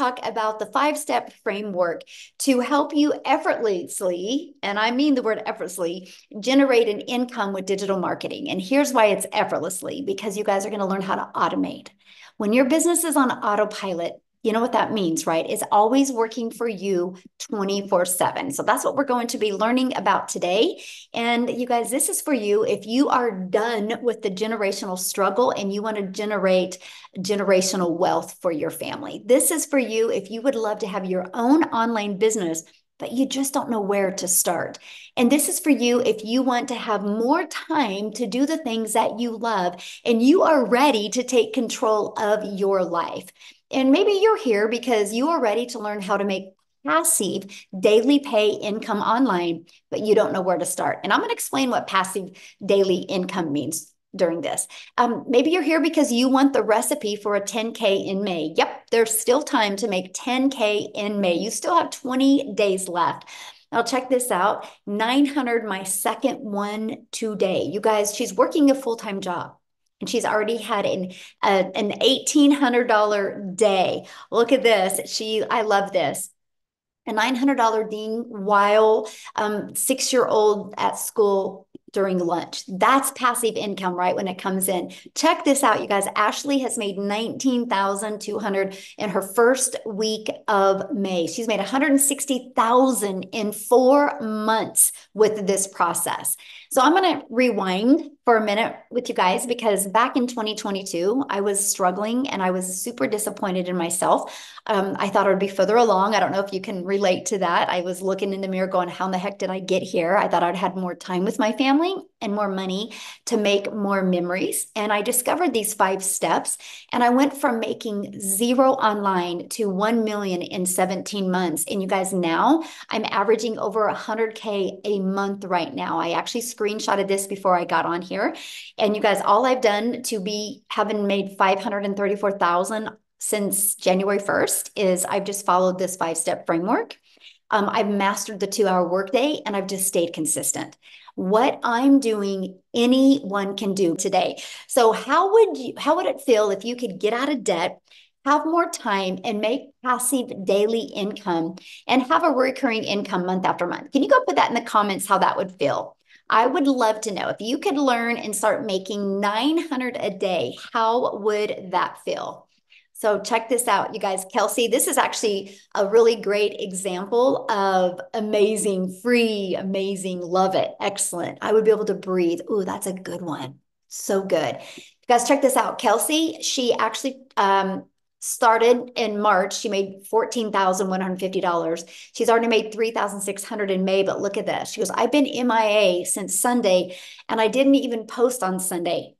talk about the five step framework to help you effortlessly, and I mean the word effortlessly, generate an income with digital marketing. And here's why it's effortlessly because you guys are going to learn how to automate. When your business is on autopilot, you know what that means, right? It's always working for you 24 7. So that's what we're going to be learning about today. And you guys, this is for you if you are done with the generational struggle and you want to generate generational wealth for your family. This is for you if you would love to have your own online business but you just don't know where to start. And this is for you if you want to have more time to do the things that you love and you are ready to take control of your life. And maybe you're here because you are ready to learn how to make passive daily pay income online, but you don't know where to start. And I'm going to explain what passive daily income means during this. Um, maybe you're here because you want the recipe for a 10K in May. Yep, there's still time to make 10K in May. You still have 20 days left. Now, check this out 900, my second one today. You guys, she's working a full time job and she's already had an an $1800 day look at this she i love this a $900 ding while um, six year old at school during lunch. That's passive income, right? When it comes in. Check this out, you guys. Ashley has made 19,200 in her first week of May. She's made 160,000 in 4 months with this process. So I'm going to rewind for a minute with you guys because back in 2022, I was struggling and I was super disappointed in myself. Um, I thought I would be further along. I don't know if you can relate to that. I was looking in the mirror going, How in the heck did I get here? I thought I'd had more time with my family and more money to make more memories. And I discovered these five steps. And I went from making zero online to 1 million in 17 months. And you guys, now I'm averaging over 100K a month right now. I actually screenshotted this before I got on here. And you guys, all I've done to be having made 534,000 since January 1st is I've just followed this five step framework. Um, I've mastered the two hour workday and I've just stayed consistent. What I'm doing, anyone can do today. So, how would you, how would it feel if you could get out of debt, have more time, and make passive daily income and have a recurring income month after month? Can you go put that in the comments how that would feel? I would love to know if you could learn and start making 900 a day, how would that feel? So check this out, you guys. Kelsey, this is actually a really great example of amazing, free, amazing, love it, excellent. I would be able to breathe. Ooh, that's a good one. So good. You guys, check this out. Kelsey, she actually um, started in March. She made $14,150. She's already made 3,600 in May, but look at this. She goes, I've been MIA since Sunday and I didn't even post on Sunday.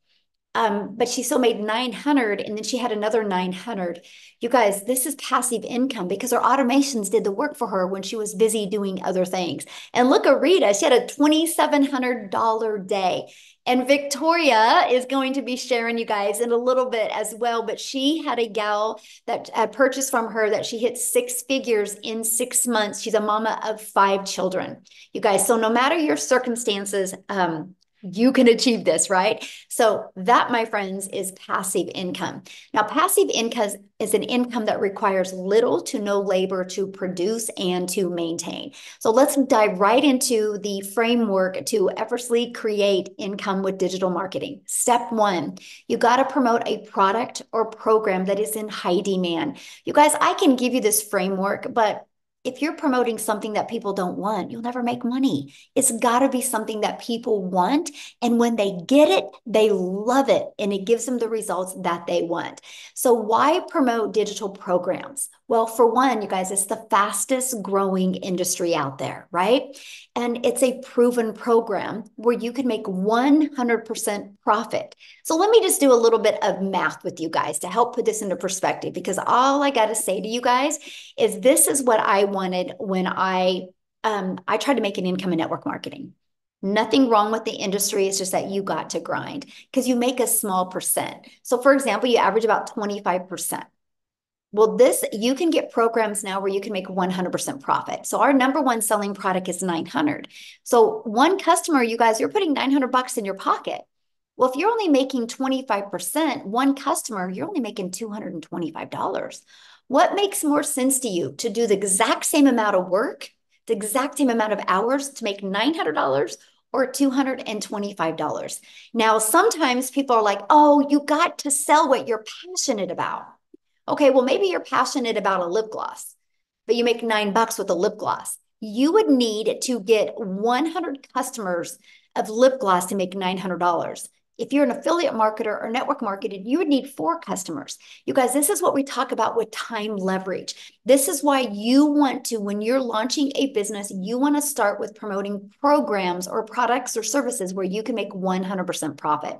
Um, but she still made 900 and then she had another 900. You guys, this is passive income because her automations did the work for her when she was busy doing other things. And look at Rita, she had a $2,700 day. And Victoria is going to be sharing you guys in a little bit as well. But she had a gal that had purchased from her that she hit six figures in six months. She's a mama of five children. You guys, so no matter your circumstances, um, you can achieve this, right? So that, my friends, is passive income. Now, passive income is an income that requires little to no labor to produce and to maintain. So let's dive right into the framework to effortlessly create income with digital marketing. Step one, you got to promote a product or program that is in high demand. You guys, I can give you this framework, but if you're promoting something that people don't want, you'll never make money. It's got to be something that people want. And when they get it, they love it and it gives them the results that they want. So, why promote digital programs? Well, for one, you guys, it's the fastest growing industry out there, right? And it's a proven program where you can make 100% profit. So, let me just do a little bit of math with you guys to help put this into perspective because all I got to say to you guys is this is what I wanted when I um, I tried to make an income in network marketing. Nothing wrong with the industry. It's just that you got to grind because you make a small percent. So, for example, you average about 25%. Well, this you can get programs now where you can make 100% profit. So our number one selling product is 900. So one customer, you guys, you're putting 900 bucks in your pocket. Well, if you're only making 25%, one customer, you're only making $225. What makes more sense to you to do the exact same amount of work, the exact same amount of hours to make $900 or $225? Now, sometimes people are like, oh, you got to sell what you're passionate about. Okay, well, maybe you're passionate about a lip gloss, but you make nine bucks with a lip gloss. You would need to get 100 customers of lip gloss to make $900. If you're an affiliate marketer or network marketed, you would need four customers. You guys, this is what we talk about with time leverage. This is why you want to, when you're launching a business, you want to start with promoting programs or products or services where you can make 100% profit.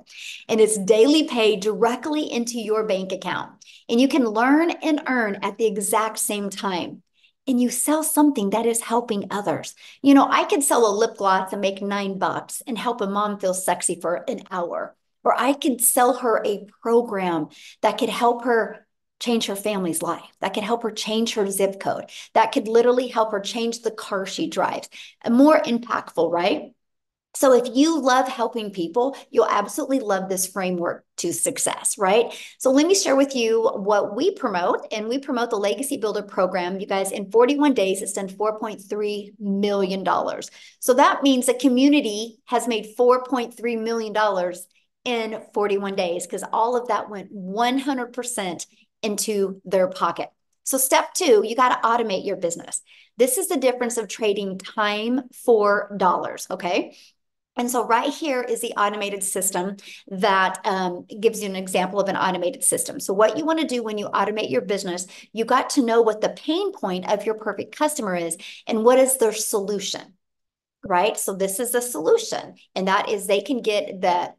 And it's daily pay directly into your bank account. And you can learn and earn at the exact same time and you sell something that is helping others. You know, I could sell a lip gloss and make nine bucks and help a mom feel sexy for an hour. Or I could sell her a program that could help her change her family's life, that could help her change her zip code, that could literally help her change the car she drives. More impactful, right? So if you love helping people, you'll absolutely love this framework to success, right? So let me share with you what we promote, and we promote the Legacy Builder program. You guys, in 41 days, it's done $4.3 million. So that means the community has made $4.3 million in 41 days because all of that went 100% into their pocket. So step two, you got to automate your business. This is the difference of trading time for dollars, okay? And so right here is the automated system that um, gives you an example of an automated system. So what you want to do when you automate your business, you got to know what the pain point of your perfect customer is and what is their solution, right? So this is the solution. And that is they can get that,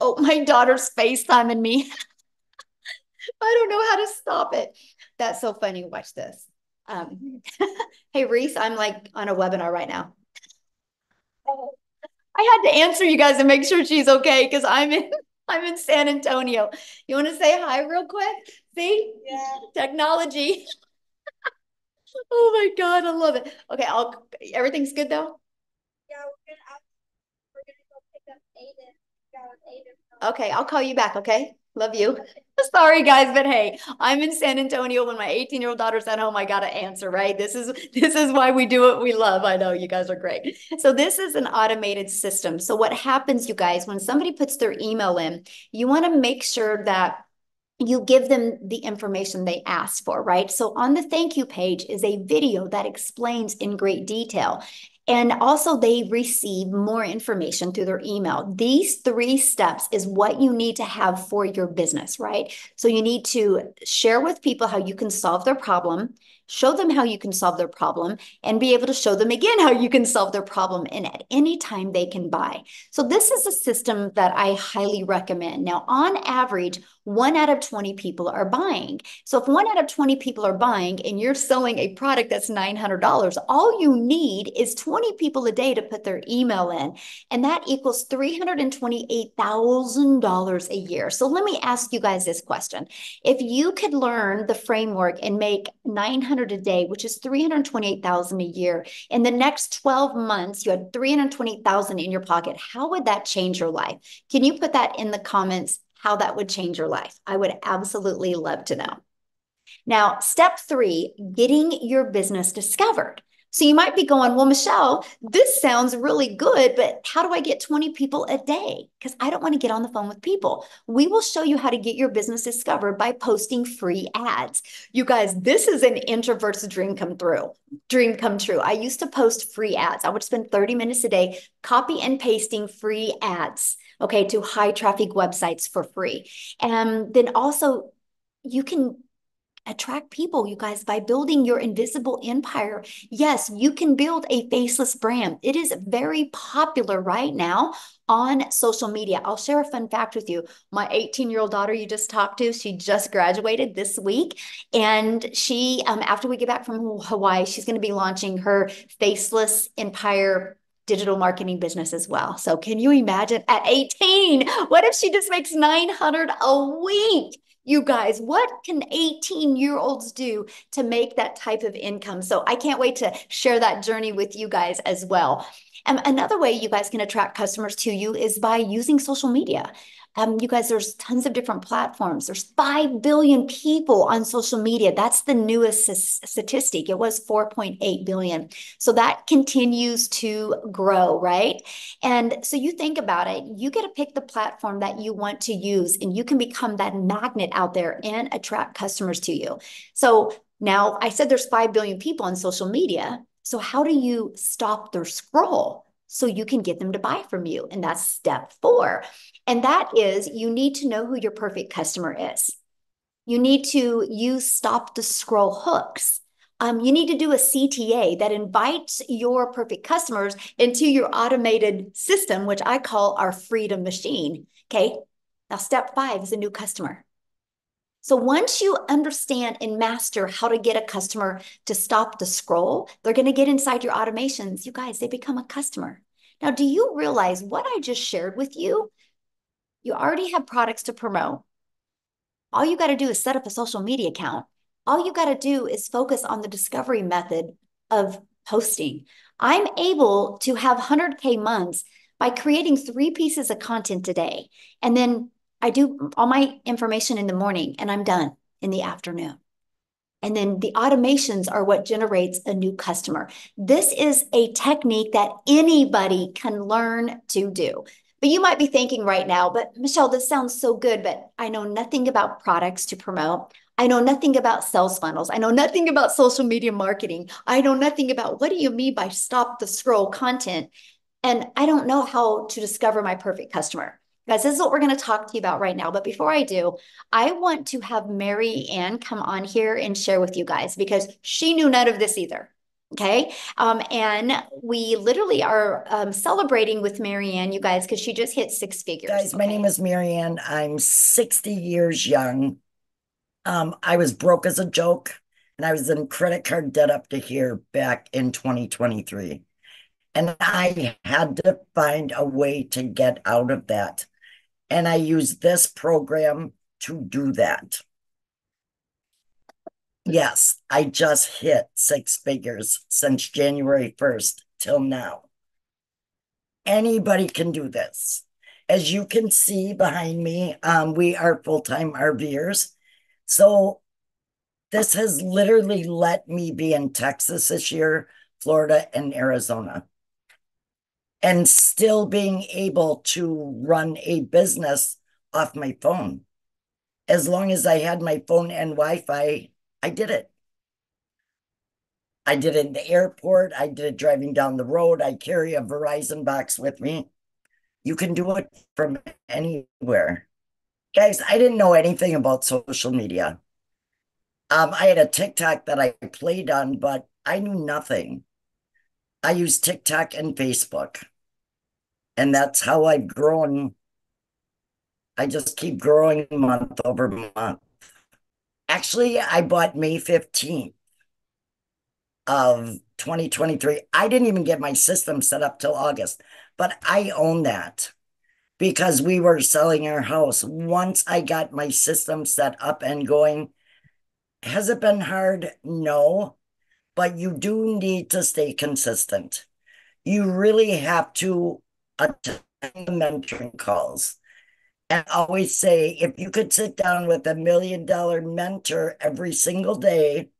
oh, my daughter's FaceTiming me. I don't know how to stop it. That's so funny. Watch this. Um, hey, Reese, I'm like on a webinar right now. I had to answer you guys and make sure she's okay because I'm in I'm in San Antonio. You want to say hi real quick? See? Yeah. Technology. oh my God, I love it. Okay, I'll everything's good though? Yeah, we're gonna we're gonna go pick up Aiden. Aiden okay, I'll call you back, okay? Love you. Sorry, guys, but hey, I'm in San Antonio when my 18 year old daughter's at home. I got to answer, right? This is this is why we do what we love. I know you guys are great. So this is an automated system. So what happens, you guys, when somebody puts their email in, you want to make sure that you give them the information they asked for, right? So on the thank you page is a video that explains in great detail. And also, they receive more information through their email. These three steps is what you need to have for your business, right? So, you need to share with people how you can solve their problem show them how you can solve their problem, and be able to show them again how you can solve their problem. And at any time they can buy. So, this is a system that I highly recommend. Now, on average, one out of 20 people are buying. So, if one out of 20 people are buying and you're selling a product that's $900, all you need is 20 people a day to put their email in. And that equals $328,000 a year. So, let me ask you guys this question. If you could learn the framework and make 900 a day, which is 328,000 a year. In the next 12 months, you had 320,000 in your pocket. How would that change your life? Can you put that in the comments how that would change your life? I would absolutely love to know. Now, step three, getting your business discovered. So you might be going, well, Michelle, this sounds really good, but how do I get 20 people a day? Because I don't want to get on the phone with people. We will show you how to get your business discovered by posting free ads. You guys, this is an introvert's dream come through, dream come true. I used to post free ads. I would spend 30 minutes a day copy and pasting free ads, okay, to high traffic websites for free. And then also you can attract people, you guys, by building your invisible empire. Yes, you can build a faceless brand. It is very popular right now on social media. I'll share a fun fact with you. My 18 year old daughter you just talked to, she just graduated this week. And she, um, after we get back from Hawaii, she's going to be launching her faceless empire digital marketing business as well. So can you imagine at 18, what if she just makes 900 a week? You guys, what can 18 year olds do to make that type of income? So I can't wait to share that journey with you guys as well. And another way you guys can attract customers to you is by using social media. Um, you guys, there's tons of different platforms. There's 5 billion people on social media. That's the newest statistic. It was 4.8 billion. So that continues to grow, right? And so you think about it, you get to pick the platform that you want to use, and you can become that magnet out there and attract customers to you. So now I said there's 5 billion people on social media. So how do you stop their scroll? So you can get them to buy from you. And that's step four. And that is you need to know who your perfect customer is. You need to use stop the scroll hooks. Um, you need to do a CTA that invites your perfect customers into your automated system, which I call our freedom machine. Okay. Now, step five is a new customer. So once you understand and master how to get a customer to stop the scroll, they're going to get inside your automations. You guys, they become a customer. Now, do you realize what I just shared with you? You already have products to promote. All you got to do is set up a social media account. All you got to do is focus on the discovery method of posting. I'm able to have 100K months by creating three pieces of content today. And then I do all my information in the morning and I'm done in the afternoon. And then the automations are what generates a new customer. This is a technique that anybody can learn to do. But you might be thinking right now, but Michelle, this sounds so good, but I know nothing about products to promote. I know nothing about sales funnels. I know nothing about social media marketing. I know nothing about what do you mean by stop the scroll content? And I don't know how to discover my perfect customer. Guys, this is what we're going to talk to you about right now. But before I do, I want to have Marianne come on here and share with you guys because she knew none of this either. Okay. Um, and we literally are um, celebrating with Marianne, you guys, because she just hit six figures. Guys, okay? my name is Marianne. I'm 60 years young. Um, I was broke as a joke and I was in credit card debt up to here back in 2023. And I had to find a way to get out of that. And I use this program to do that. Yes, I just hit six figures since January 1st till now. Anybody can do this. As you can see behind me, um, we are full time RVers. So this has literally let me be in Texas this year, Florida, and Arizona and still being able to run a business off my phone. As long as I had my phone and Wi Fi, I did it. I did it in the airport. I did it driving down the road. I carry a Verizon box with me. You can do it from anywhere. Guys, I didn't know anything about social media. Um, I had a TikTok that I played on, but I knew nothing. I used TikTok and Facebook. And that's how I've grown. I just keep growing month over month. Actually, I bought May 15th of 2023. I didn't even get my system set up till August, but I own that because we were selling our house. Once I got my system set up and going, has it been hard? No, but you do need to stay consistent. You really have to attend the mentoring calls. And I always say if you could sit down with a million dollar mentor every single day,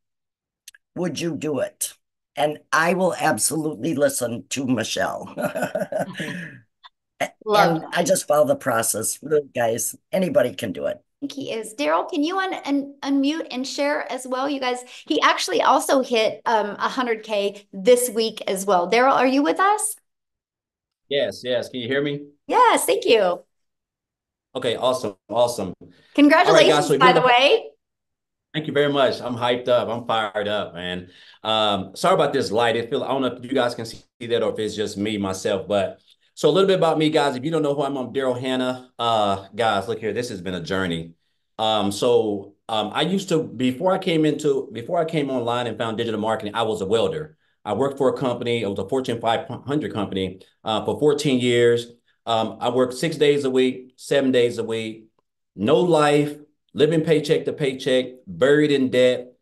would you do it? And I will absolutely listen to Michelle. Love and I just follow the process. Really, guys, anybody can do it. he is. Daryl, can you un- un- unmute and share as well? You guys, he actually also hit um 100K this week as well. Daryl, are you with us? Yes, yes. Can you hear me? Yes, thank you. Okay, awesome, awesome. Congratulations, right, guys, so by the way. Thank you very much. I'm hyped up. I'm fired up, man. Um, sorry about this light. It feel I don't know if you guys can see that or if it's just me myself, but so a little bit about me, guys. If you don't know who I'm, I'm Daryl Hannah. Uh, guys, look here. This has been a journey. Um, so um, I used to before I came into before I came online and found digital marketing, I was a welder. I worked for a company. It was a Fortune 500 company uh, for 14 years. Um, I worked six days a week, seven days a week, no life, living paycheck to paycheck, buried in debt,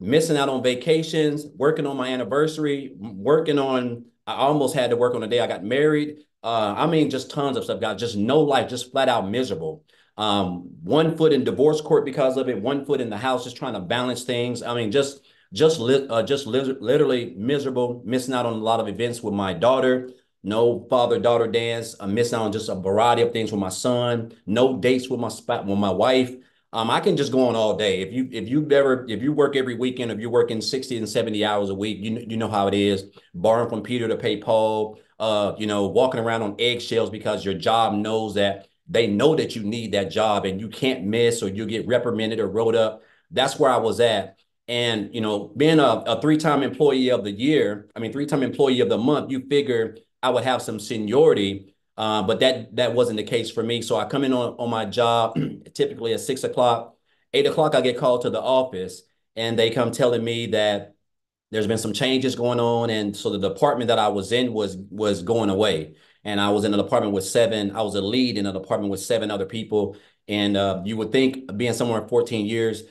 missing out on vacations, working on my anniversary, working on I almost had to work on the day I got married. Uh, I mean, just tons of stuff, guys. Just no life, just flat out miserable. Um, one foot in divorce court because of it, one foot in the house, just trying to balance things. I mean, just just li- uh, just li- literally miserable, missing out on a lot of events with my daughter. No father daughter dance. I'm missing out on just a variety of things with my son. No dates with my spot with my wife. Um, I can just go on all day. If you if you ever if you work every weekend, if you're working 60 and 70 hours a week, you you know how it is. Borrowing from Peter to pay Paul, uh, you know, walking around on eggshells because your job knows that they know that you need that job and you can't miss or you get reprimanded or wrote up. That's where I was at. And you know, being a, a three-time employee of the year, I mean, three-time employee of the month, you figure I would have some seniority, uh, but that that wasn't the case for me. So I come in on, on my job typically at six o'clock, eight o'clock. I get called to the office, and they come telling me that there's been some changes going on, and so the department that I was in was was going away. And I was in an apartment with seven. I was a lead in an apartment with seven other people. And uh, you would think, being somewhere 14 years,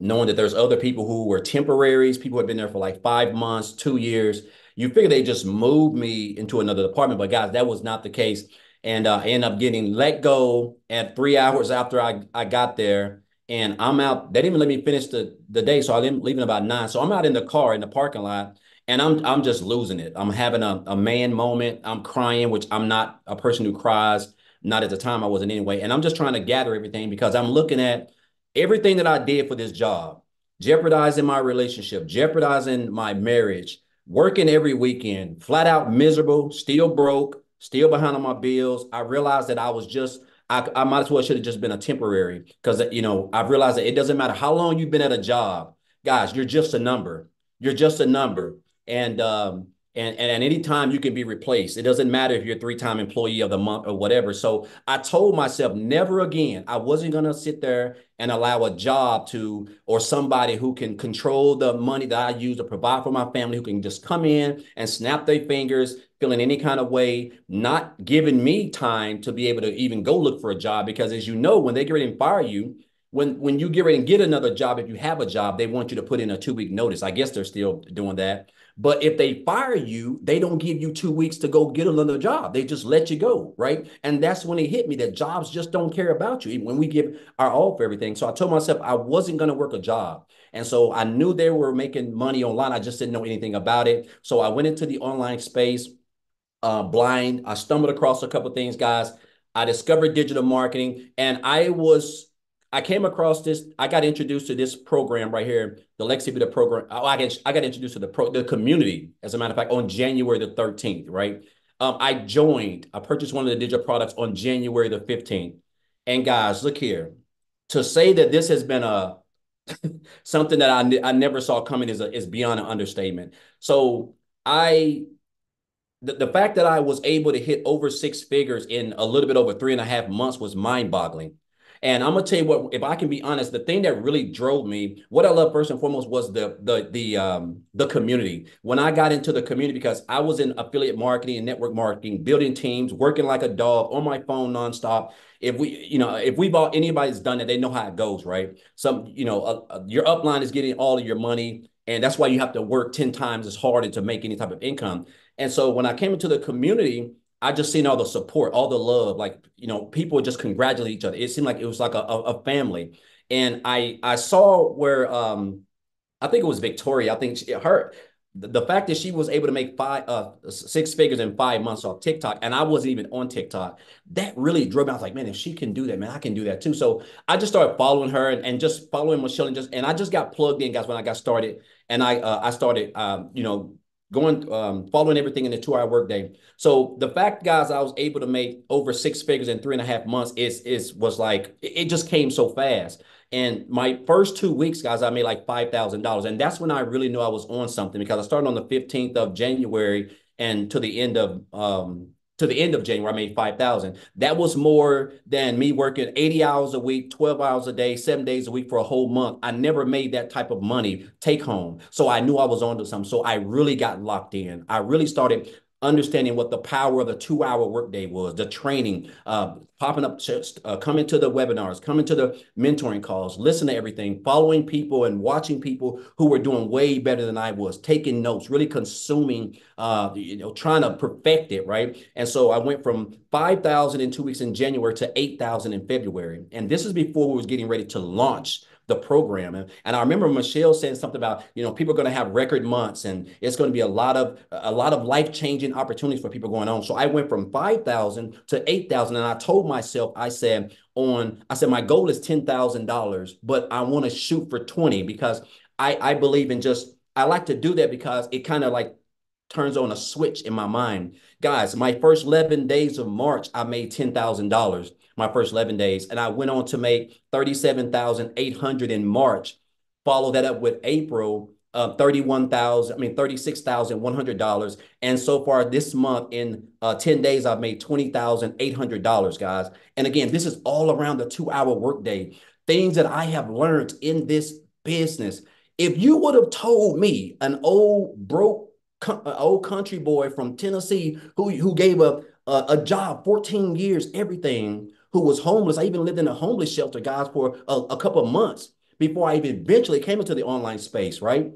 knowing that there's other people who were temporaries, people had been there for like five months, two years. You figure they just moved me into another department, but guys, that was not the case. And uh, I ended up getting let go at three hours after I, I got there. And I'm out. They didn't even let me finish the, the day. So I am leaving about nine. So I'm out in the car in the parking lot and I'm I'm just losing it. I'm having a, a man moment. I'm crying, which I'm not a person who cries. Not at the time I wasn't anyway. And I'm just trying to gather everything because I'm looking at everything that I did for this job, jeopardizing my relationship, jeopardizing my marriage, working every weekend, flat out miserable, still broke, still behind on my bills. I realized that I was just, I, I might as well should have just been a temporary because, you know, I've realized that it doesn't matter how long you've been at a job. Guys, you're just a number. You're just a number. And, um, and, and at any time you can be replaced. It doesn't matter if you're a three-time employee of the month or whatever. So I told myself never again. I wasn't gonna sit there and allow a job to or somebody who can control the money that I use to provide for my family, who can just come in and snap their fingers, feeling any kind of way, not giving me time to be able to even go look for a job. Because as you know, when they get ready and fire you, when when you get ready and get another job, if you have a job, they want you to put in a two week notice. I guess they're still doing that. But if they fire you, they don't give you two weeks to go get another job. They just let you go, right? And that's when it hit me that jobs just don't care about you, even when we give our all for everything. So I told myself I wasn't going to work a job. And so I knew they were making money online. I just didn't know anything about it. So I went into the online space uh, blind. I stumbled across a couple things, guys. I discovered digital marketing and I was I came across this. I got introduced to this program right here, the Legacy Builder program. Oh, I got I got introduced to the pro, the community, as a matter of fact, on January the 13th. Right. Um, I joined. I purchased one of the digital products on January the 15th. And guys, look here. To say that this has been a something that I I never saw coming is a, is beyond an understatement. So I the, the fact that I was able to hit over six figures in a little bit over three and a half months was mind boggling. And I'm gonna tell you what, if I can be honest, the thing that really drove me, what I love first and foremost was the the the um the community. When I got into the community, because I was in affiliate marketing and network marketing, building teams, working like a dog on my phone nonstop. If we, you know, if we bought anybody's done it, they know how it goes, right? Some, you know, uh, uh, your upline is getting all of your money, and that's why you have to work ten times as hard to make any type of income. And so when I came into the community, I just seen all the support, all the love, like you know, people just congratulate each other. It seemed like it was like a, a, family. And I I saw where um I think it was Victoria. I think she, her the fact that she was able to make five uh six figures in five months off TikTok, and I wasn't even on TikTok, that really drove me. I was like, man, if she can do that, man, I can do that too. So I just started following her and, and just following Michelle and just and I just got plugged in, guys, when I got started. And I uh, I started um, you know, going um, following everything in the two hour workday. So the fact, guys, I was able to make over six figures in three and a half months is is was like it just came so fast. And my first two weeks, guys, I made like five thousand dollars, and that's when I really knew I was on something because I started on the fifteenth of January and to the end of um, to the end of January, I made 5,000. That was more than me working 80 hours a week, 12 hours a day, seven days a week for a whole month. I never made that type of money take home. So I knew I was onto something. So I really got locked in. I really started understanding what the power of the two hour workday was, the training, uh, popping up, uh, coming to the webinars, coming to the mentoring calls, listening to everything, following people and watching people who were doing way better than I was, taking notes, really consuming, uh, you know, trying to perfect it, right? And so I went from 5,000 in two weeks in January to 8,000 in February. And this is before we was getting ready to launch the program. And, and I remember Michelle saying something about, you know, people are going to have record months and it's going to be a lot of a lot of life-changing opportunities for people going on. So I went from 5,000 to 8,000 and I told myself, I said on, I said, my goal is $10,000, but I want to shoot for 20 because I, I believe in just, I like to do that because it kind of like turns on a switch in my mind. Guys, my first 11 days of March, I made $10,000 my first 11 days. And I went on to make 37,800 in March. Follow that up with April, uh, 31,000, I mean, $36,100. And so far this month in uh, 10 days, I've made $20,800, guys. And again, this is all around the two hour workday. Things that I have learned in this business. If you would have told me an old broke old country boy from Tennessee who, who gave a, a, a job, 14 years, everything, who was homeless. I even lived in a homeless shelter, guys, for a, a couple of months before I even eventually came into the online space, right?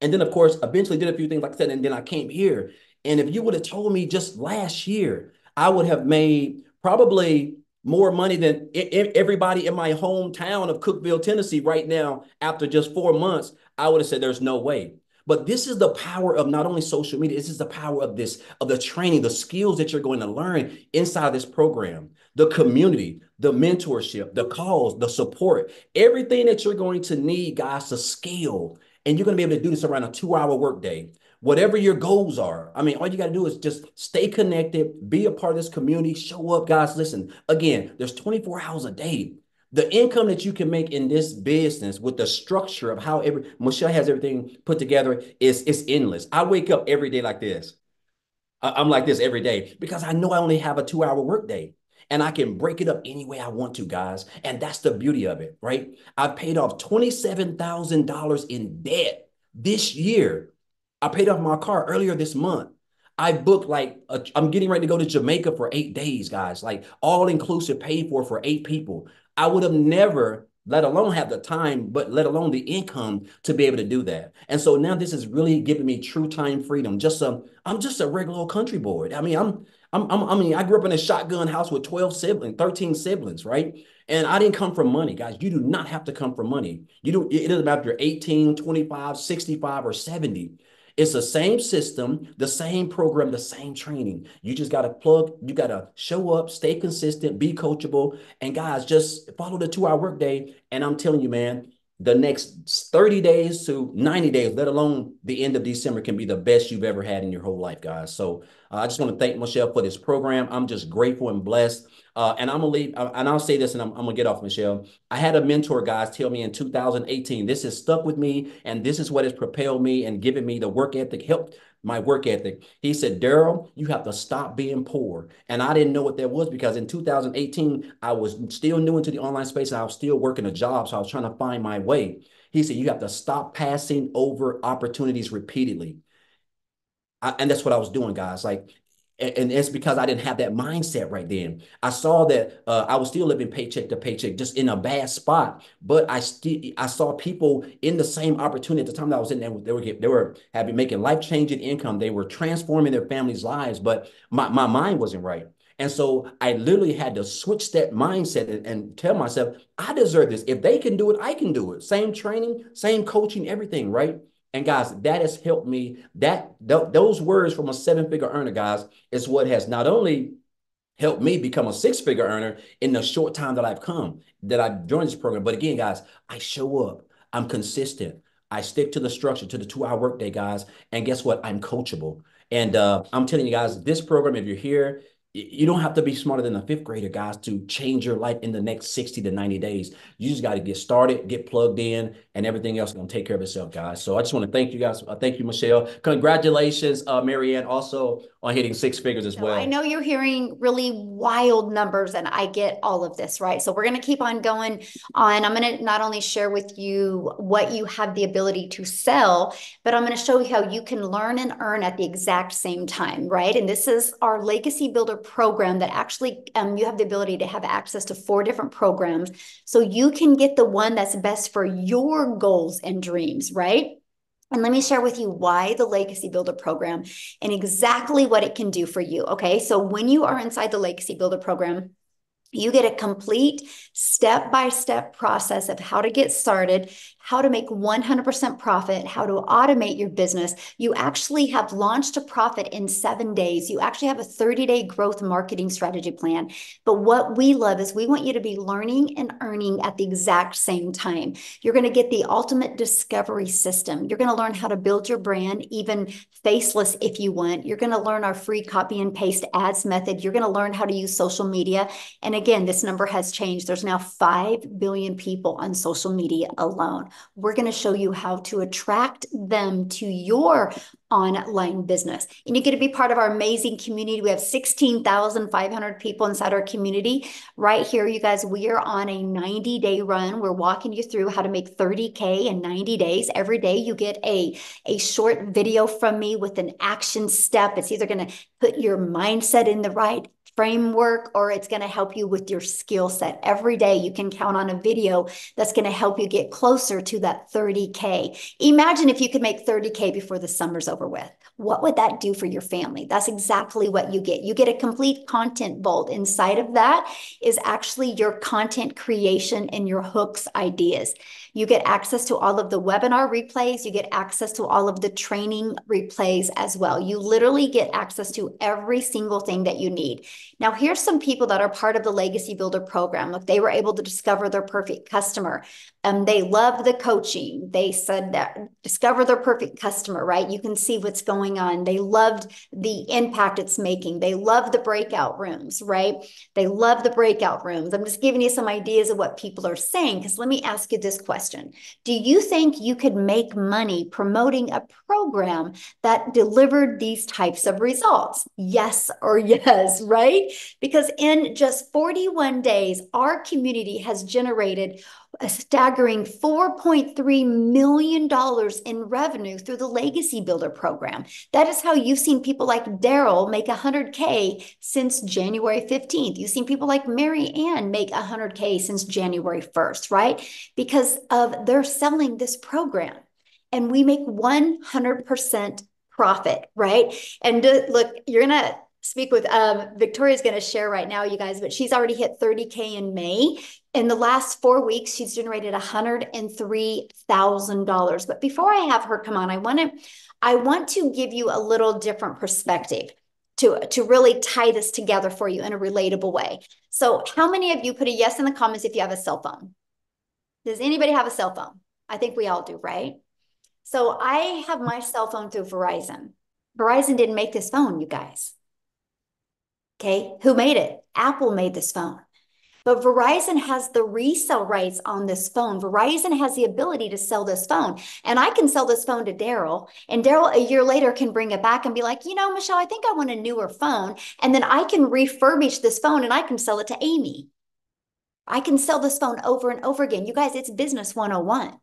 And then, of course, eventually did a few things like I said, and then I came here. And if you would have told me just last year, I would have made probably more money than everybody in my hometown of Cookeville, Tennessee, right now, after just four months, I would have said there's no way. But this is the power of not only social media, this is the power of this, of the training, the skills that you're going to learn inside this program the community, the mentorship, the calls, the support, everything that you're going to need, guys, to scale. And you're going to be able to do this around a two hour workday. Whatever your goals are. I mean, all you got to do is just stay connected, be a part of this community, show up, guys. Listen, again, there's 24 hours a day. The income that you can make in this business with the structure of how every Michelle has everything put together is, is endless. I wake up every day like this. I'm like this every day because I know I only have a two hour workday and I can break it up any way I want to, guys. And that's the beauty of it, right? I paid off $27,000 in debt this year. I paid off my car earlier this month. I booked like i am getting ready to go to Jamaica for eight days, guys. Like all inclusive, paid for for eight people. I would have never, let alone have the time, but let alone the income to be able to do that. And so now this is really giving me true time freedom. Just a, I'm just a regular old country boy. I mean, I'm I'm, I'm, i mean, I grew up in a shotgun house with 12 siblings, 13 siblings, right? And I didn't come from money, guys. You do not have to come from money. You do, it doesn't matter if you're 18, 25, 65, or 70. It's the same system, the same program, the same training. You just got to plug, you got to show up, stay consistent, be coachable. And guys, just follow the two hour workday. And I'm telling you, man, the next 30 days to 90 days, let alone the end of December, can be the best you've ever had in your whole life, guys. So uh, I just want to thank Michelle for this program. I'm just grateful and blessed. Uh, and I'm gonna leave, uh, and I'll say this, and I'm, I'm, gonna get off, Michelle. I had a mentor, guys, tell me in 2018, this has stuck with me, and this is what has propelled me and given me the work ethic, helped my work ethic. He said, Daryl, you have to stop being poor. And I didn't know what that was because in 2018, I was still new into the online space and I was still working a job. So I was trying to find my way. He said, you have to stop passing over opportunities repeatedly. I, and that's what I was doing, guys. Like and it's because I didn't have that mindset right then. I saw that uh, I was still living paycheck to paycheck, just in a bad spot. But I still I saw people in the same opportunity at the time that I was in there. They were they were having making life changing income. They were transforming their families' lives, but my my mind wasn't right. And so I literally had to switch that mindset and, and, tell myself, I deserve this. If they can do it, I can do it. Same training, same coaching, everything, right? And guys, that has helped me. That th- those words from a seven-figure earner, guys, is what has not only helped me become a six-figure earner in the short time that I've come, that I've joined this program. But again, guys, I show up. I'm consistent. I stick to the structure, to the two-hour workday, guys. And guess what? I'm coachable. And uh, I'm telling you guys, this program, if you're here, you don't have to be smarter than a fifth grader, guys, to change your life in the next 60 to 90 days. You just got to get started, get plugged in, and everything else is going to take care of itself, guys. So I just want to thank you guys. Uh, thank you, Michelle. Congratulations, uh, Marianne, also on hitting six figures as well. I know you're hearing really wild numbers, and I get all of this, right? So we're going to keep on going on. I'm going to not only share with you what you have the ability to sell, but I'm going to show you how you can learn and earn at the exact same time, right? And this is our Legacy Builder program that actually um, you have the ability to have access to four different programs. So you can get the one that's best for your goals and dreams, right? And let me share with you why the Legacy Builder program and exactly what it can do for you. Okay. So when you are inside the Legacy Builder program, you get a complete step by step process of how to get started, how to make 100% profit, how to automate your business. You actually have launched a profit in seven days. You actually have a 30 day growth marketing strategy plan. But what we love is we want you to be learning and earning at the exact same time. You're going to get the ultimate discovery system. You're going to learn how to build your brand, even faceless if you want. You're going to learn our free copy and paste ads method. You're going to learn how to use social media. And again, this number has changed. There's now 5 billion people on social media alone. We're going to show you how to attract them to your online business. And you get to be part of our amazing community. We have 16,500 people inside our community. Right here, you guys, we are on a 90 day run. We're walking you through how to make 30K in 90 days. Every day, you get a, a short video from me with an action step. It's either going to put your mindset in the right framework or it's going to help you with your skill set. Every day you can count on a video that's going to help you get closer to that 30K. Imagine if you could make 30K before the summer's over with. What would that do for your family? That's exactly what you get. You get a complete content vault. Inside of that is actually your content creation and your hooks ideas. You get access to all of the webinar replays. You get access to all of the training replays as well. You literally get access to every single thing that you need. Now, here's some people that are part of the Legacy Builder program. Look, they were able to discover their perfect customer. Um, they love the coaching. They said that discover their perfect customer, right? You can see what's going on. They loved the impact it's making. They love the breakout rooms, right? They love the breakout rooms. I'm just giving you some ideas of what people are saying. Because let me ask you this question Do you think you could make money promoting a program that delivered these types of results? Yes or yes, right? Because in just 41 days, our community has generated a staggering $4.3 million in revenue through the Legacy Builder program. That is how you've seen people like Daryl make 100K since January 15th. You've seen people like Marianne make 100K since January 1st, right? Because of they're selling this program. And we make 100% profit, right? And uh, look, you're going to speak with um, Victoria's going to share right now, you guys, but she's already hit 30K in May. In the last four weeks, she's generated $103,000. But before I have her come on, I want to I want to give you a little different perspective to, to really tie this together for you in a relatable way. So how many of you put a yes in the comments if you have a cell phone? Does anybody have a cell phone? I think we all do, right? So I have my cell phone through Verizon. Verizon didn't make this phone, you guys. Okay, who made it? Apple made this phone. But Verizon has the resale rights on this phone. Verizon has the ability to sell this phone. And I can sell this phone to Daryl. And Daryl, a year later, can bring it back and be like, you know, Michelle, I think I want a newer phone. And then I can refurbish this phone and I can sell it to Amy. I can sell this phone over and over again. You guys, it's business 101.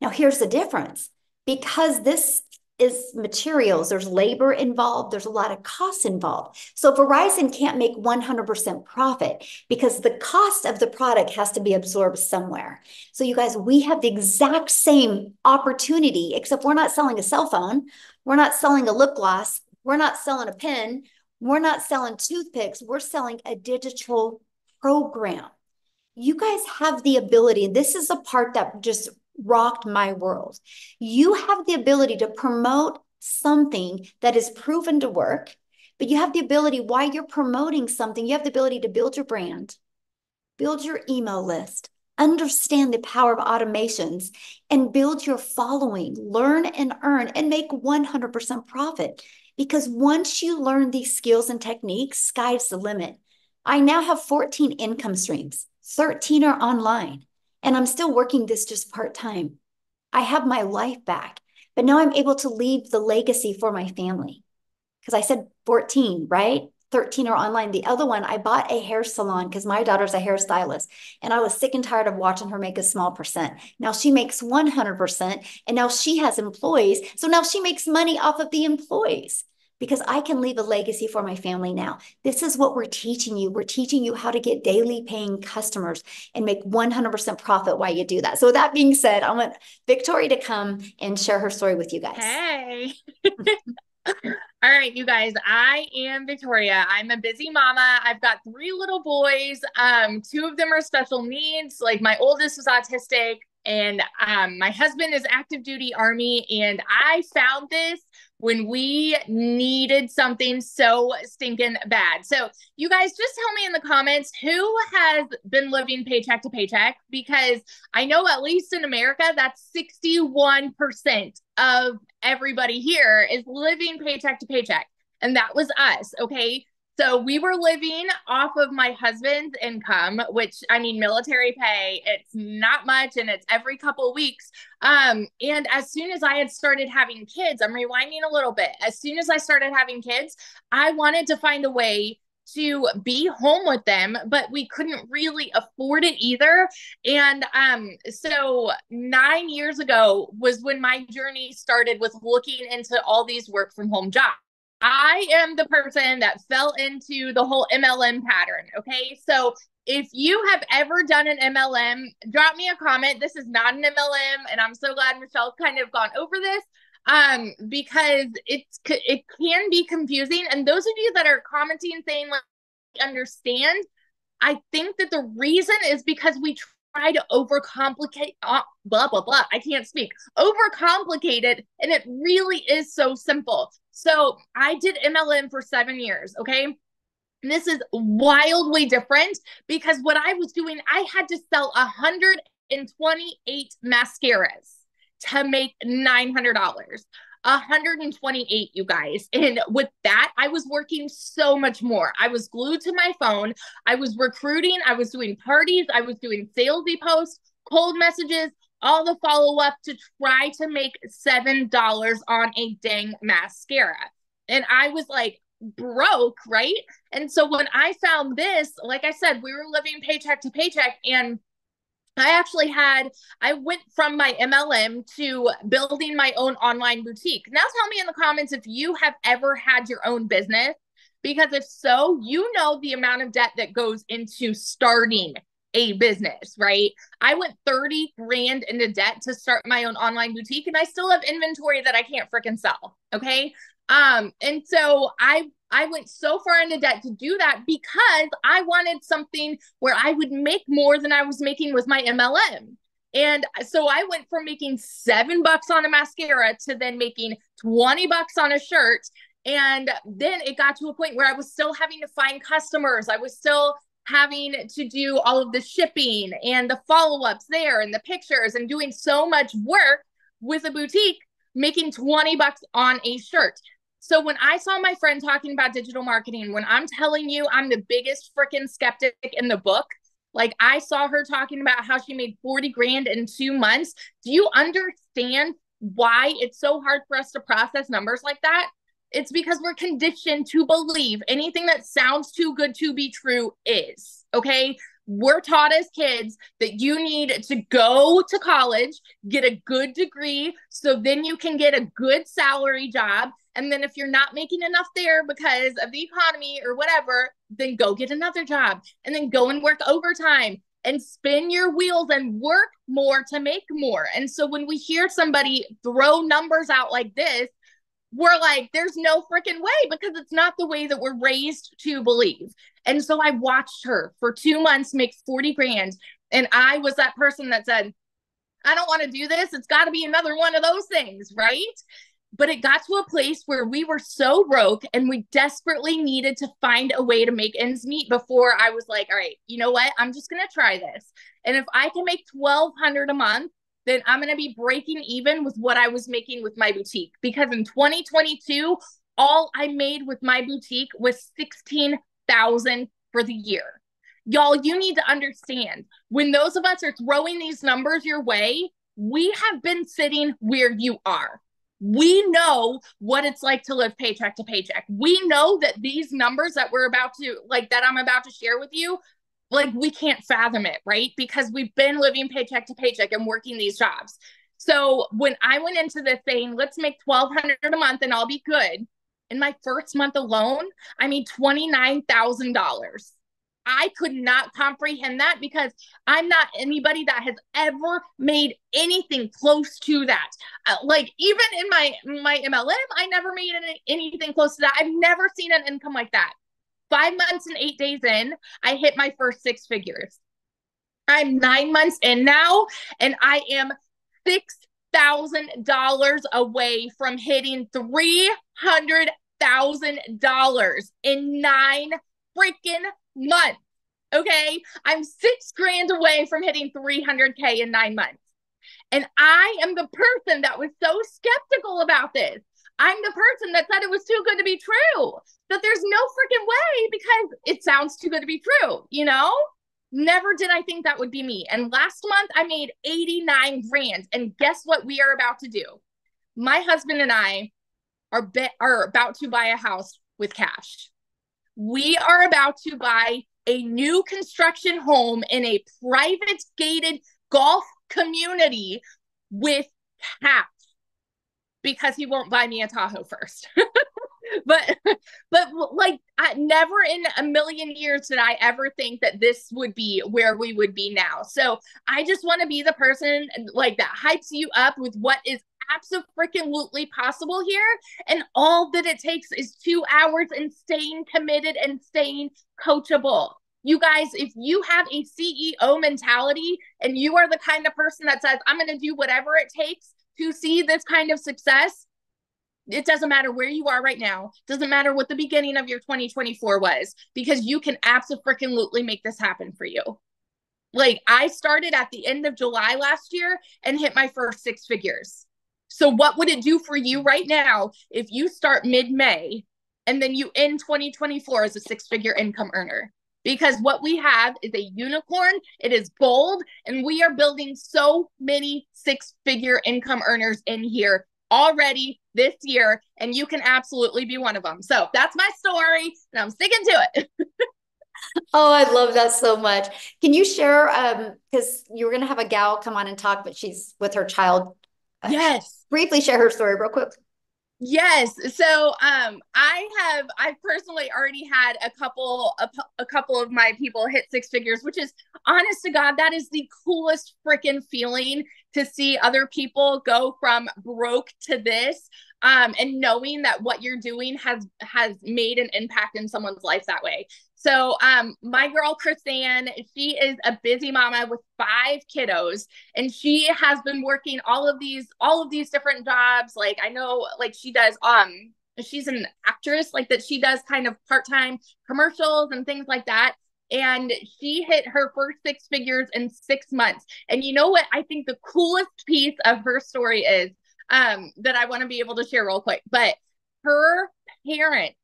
Now, here's the difference because this is materials, there's labor involved, there's a lot of costs involved. So Verizon can't make 100% profit because the cost of the product has to be absorbed somewhere. So you guys, we have the exact same opportunity, except we're not selling a cell phone, we're not selling a lip gloss, we're not selling a pen, we're not selling toothpicks, we're selling a digital program. You guys have the ability, this is the part that just rocked my world. You have the ability to promote something that is proven to work, but you have the ability, while you're promoting something, you have the ability to build your brand, build your email list, understand the power of automations, and build your following, learn and earn, and make 100% profit Because once you learn these skills and techniques, sky's the limit. I now have 14 income streams, 13 are online, and I'm still working this just part time. I have my life back, but now I'm able to leave the legacy for my family. Because I said 14, right? 13 are online. The other one, I bought a hair salon because my daughter's a hairstylist and I was sick and tired of watching her make a small percent. Now she makes 100% and now she has employees. So now she makes money off of the employees because I can leave a legacy for my family now. This is what we're teaching you. We're teaching you how to get daily paying customers and make 100% profit while you do that. So, with that being said, I want Victoria to come and share her story with you guys. Hey. All right, you guys, I am Victoria. I'm a busy mama. I've got three little boys. Um, two of them are special needs. Like my oldest is autistic, and um, my husband is active duty army. And I found this when we needed something so stinking bad. So, you guys just tell me in the comments who has been living paycheck to paycheck because I know at least in America, that's 61% of everybody here is living paycheck to paycheck. And that was us. Okay. So we were living off of my husband's income, which I mean, military pay, it's not much and it's every couple weeks. Um, and as soon as I had started having kids, I'm rewinding a little bit. As soon as I started having kids, I wanted to find a way to be home with them but we couldn't really afford it either and um so 9 years ago was when my journey started with looking into all these work from home jobs I am the person that fell into the whole MLM pattern. Okay. So if you have ever done an MLM, drop me a comment. This is not an MLM. And I'm so glad Michelle's kind of gone over this um because it's it can be confusing and those of you that are commenting saying like understand i think that the reason is because we try to overcomplicate uh, blah blah blah i can't speak overcomplicate it and it really is so simple so I did MLM for seven years. Okay. And this is wildly different because what I was doing, I had to sell 128 mascaras to make $900. 128 you guys and with that i was working so much more i was glued to my phone i was recruiting i was doing parties i was doing salesy posts cold messages all the follow up to try to make $7 on a dang mascara. And I was like, broke, right? And so when I found this, like I said, we were living paycheck to paycheck and I actually had, I went from my MLM to building my own online boutique. Now tell me in the comments if you have ever had your own business, because if so, you know the amount of debt that goes into starting a business, right? I went 30 grand into debt to start my own online boutique and I still have inventory that I can't freaking sell. Okay. Um, and so I I went so far into debt to do that because I wanted something where I would make more than I was making with my MLM. And so I went from making seven bucks on a mascara to then making 20 bucks on a shirt. And then it got to a point where I was still having to find customers. I was still having to do all of the shipping and the follow ups there and the pictures and doing so much work with a boutique, making 20 bucks on a shirt. So when I saw my friend talking about digital marketing, when I'm telling you I'm the biggest freaking skeptic in the book, like I saw her talking about how she made 40 grand in two months. Do you understand why it's so hard for us to process numbers like that? It's because we're conditioned to believe anything that sounds too good to be true is. Okay. We're taught as kids that you need to go to college, get a good degree, so then you can get a good salary job. And then if you're not making enough there because of the economy or whatever, then go get another job and then go and work overtime and spin your wheels and work more to make more. And so when we hear somebody throw numbers out like this, we're like, there's no freaking way because it's not the way that we're raised to believe. And so I watched her for two months make 40 grand. And I was that person that said, I don't want to do this. It's got to be another one of those things, right? But it got to a place where we were so broke and we desperately needed to find a way to make ends meet before I was like, all right, you know what? I'm just going to try this. And if I can make 1200 a month, then I'm going to be breaking even with what I was making with my boutique because in 2022, all I made with my boutique was 16,000 for the year. Y'all, you need to understand when those of us are throwing these numbers your way, we have been sitting where you are. We know what it's like to live paycheck to paycheck. We know that these numbers that we're about to, like, that I'm about to share with you, like, we can't fathom it, right? Because we've been living paycheck to paycheck and working these jobs. So when I went into this saying, let's make 1200 a month and I'll be good, in my first month alone, I made $29,000. I could not comprehend that because I'm not anybody that has ever made anything close to that. Uh, like even in my my MLM, I never made any, anything close to that. I've never seen an income like that. 5 months and 8 days in, I hit my first six figures. I'm 9 months in now and I am six thousand dollars away from hitting three hundred thousand dollars in nine freaking months. Okay. I'm six grand away from hitting 300K in nine months. And I am the person that was so skeptical about this. I'm the person that said it was too good to be true, that there's no freaking way because it sounds too good to be true, you know? Never did I think that would be me. And last month I made 89 grand. And guess what we are about to do? My husband and I are, be- are about to buy a house with cash. We are about to buy a new construction home in a private gated golf community with cash because he won't buy me a Tahoe first. but but like I, never in a million years did I ever think that this would be where we would be now. So I just want to be the person like that hypes you up with what is absolutely possible here. And all that it takes is two hours and staying committed and staying coachable. You guys, if you have a CEO mentality and you are the kind of person that says, I'm going to do whatever it takes to see this kind of success, it doesn't matter where you are right now. Doesn't matter what the beginning of your 2024 was, because you can absolutely make this happen for you. Like I started at the end of July last year and hit my first six figures. So, what would it do for you right now if you start mid May and then you end 2024 as a six figure income earner? Because what we have is a unicorn, it is gold, and we are building so many six figure income earners in here already this year, and you can absolutely be one of them. So, that's my story, and I'm sticking to it. oh, I love that so much. Can you share? Um, because you were gonna have a gal come on and talk, but she's with her child Yes. Briefly share her story real quick. Yes. So um I have I've personally already had a couple a, a couple of my people hit six figures, which is honest to God, that is the coolest freaking feeling to see other people go from broke to this. Um, and knowing that what you're doing has has made an impact in someone's life that way. So um my girl Chrisanne, she is a busy mama with five kiddos and she has been working all of these all of these different jobs. Like I know like she does um she's an actress like that she does kind of part-time commercials and things like that and she hit her first six figures in 6 months. And you know what I think the coolest piece of her story is um that I want to be able to share real quick. But her parents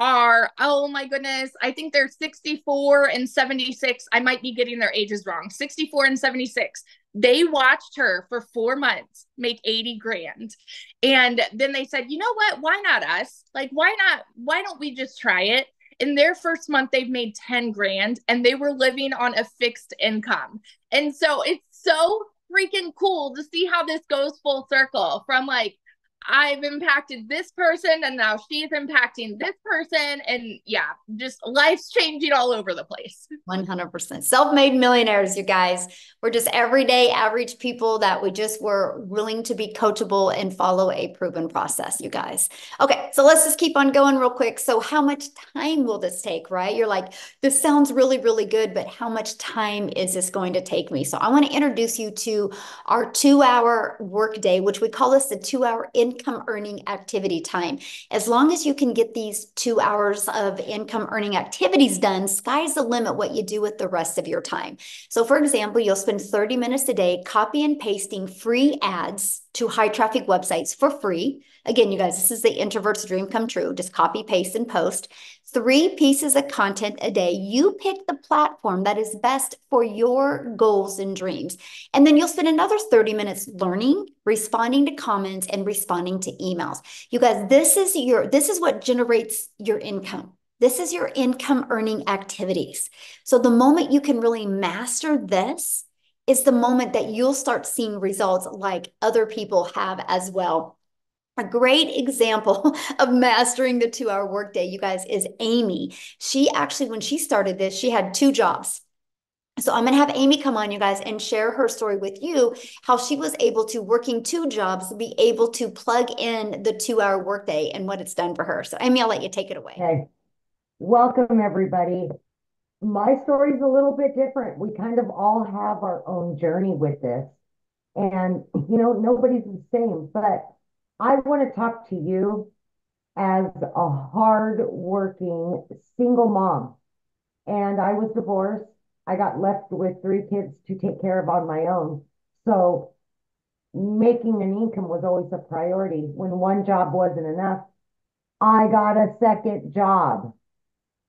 are oh my goodness i think they're 64 and 76 i might be getting their ages wrong. 64 and 76 they watched her for four months make 80 grand. And then they said you know what? Why not us? Like why not why don't we just try it? In their first month they've made 10 grand and they were living on a fixed income. And so it's so freaking cool to see how this goes full circle from like I've impacted this person and now she's impacting this person. And yeah, just life's changing all over the place. 100%. Self made millionaires, you guys. We're just everyday average people that we just were willing to be coachable and follow a proven process, you guys. Okay, so let's just keep on going real quick. So, how much time will this take, right? You're like, this sounds really, really good, but how much time is this going to take me? So, I want to introduce you to our two hour workday, which we call this the two hour in income earning activity time. As long as you can get these two hours of income earning activities done, sky's the limit what you do with the rest of your time. So for example, you'll spend 30 minutes a day copy and pasting free ads to high traffic websites for free. Again, you guys, this is the introvert's dream come true. Just copy, paste, and post. Three pieces of content a day. You pick the platform that is best for your goals and dreams. And then you'll spend another 30 minutes learning, responding to comments, and responding to emails. You guys, this is your this is what generates your income. This is your income earning activities. So the moment you can really master this, is the moment that you'll start seeing results like other people have as well. A great example of mastering the two hour workday, you guys, is Amy. She actually, when she started this, she had two jobs. So I'm going to have Amy come on, you guys, and share her story with you, how she was able to, working two jobs, be able to plug in the two hour workday and what it's done for her. So Amy, I'll let you take it away. Okay. Welcome, everybody my story is a little bit different. We kind of all have our own journey with this. And, you know, nobody's the same, but I want to talk to you as a hard-working single mom. And I was divorced. I got left with three kids to take care of on my own. So making an income was always a priority. When one job wasn't enough, I got a second job.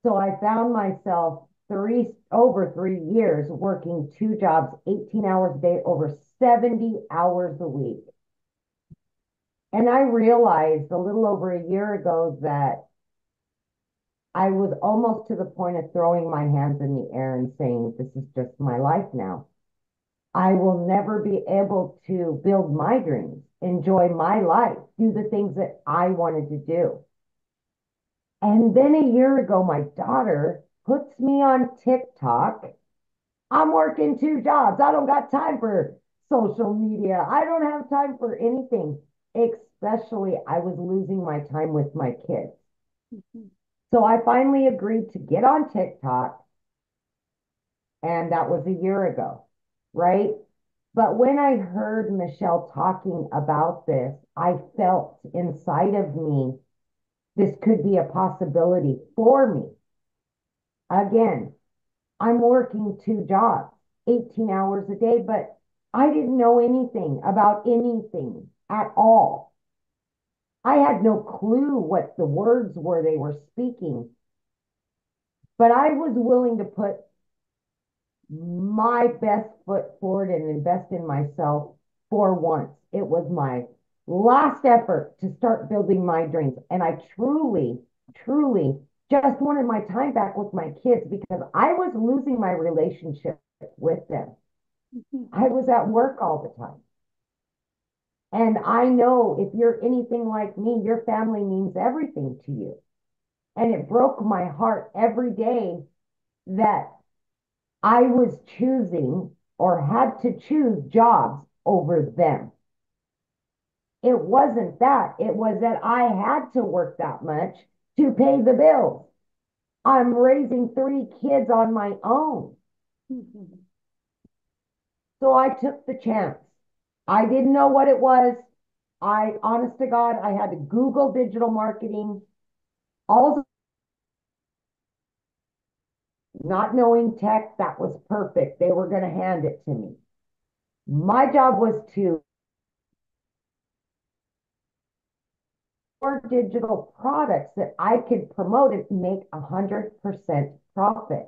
So I found myself three over three years working two jobs 18 hours a day over 70 hours a week and i realized a little over a year ago that i was almost to the point of throwing my hands in the air and saying this is just my life now i will never be able to build my dreams enjoy my life do the things that i wanted to do and then a year ago my daughter puts me on TikTok. I'm working two jobs. I don't got time for social media. I don't have time for anything. Especially, I was losing my time with my kids. Mm-hmm. So I finally agreed to get on TikTok. And that was a year ago, right? But when I heard Michelle talking about this, I felt inside of me this could be a possibility for me. Again, I'm working two jobs, 18 hours a day, but I didn't know anything about anything at all. I had no clue what the words were they were speaking, but I was willing to put my best foot forward and invest in myself for once. It was my last effort to start building my dreams. And I truly, truly just wanted my time back with my kids because I was losing my relationship with them. Mm-hmm. I was at work all the time. And I know if you're anything like me, your family means everything to you. And it broke my heart every day that I was choosing or had to choose jobs over them. It wasn't that. It was that I had to work that much to pay the bills. I'm raising three kids on my own. Mm-hmm. so I took the chance. I didn't know what it was. I, honest to God, I had to Google digital marketing. All not knowing tech, that was perfect. They were going to hand it to me. My job was to or digital products that I could promote and make a hundred percent profit.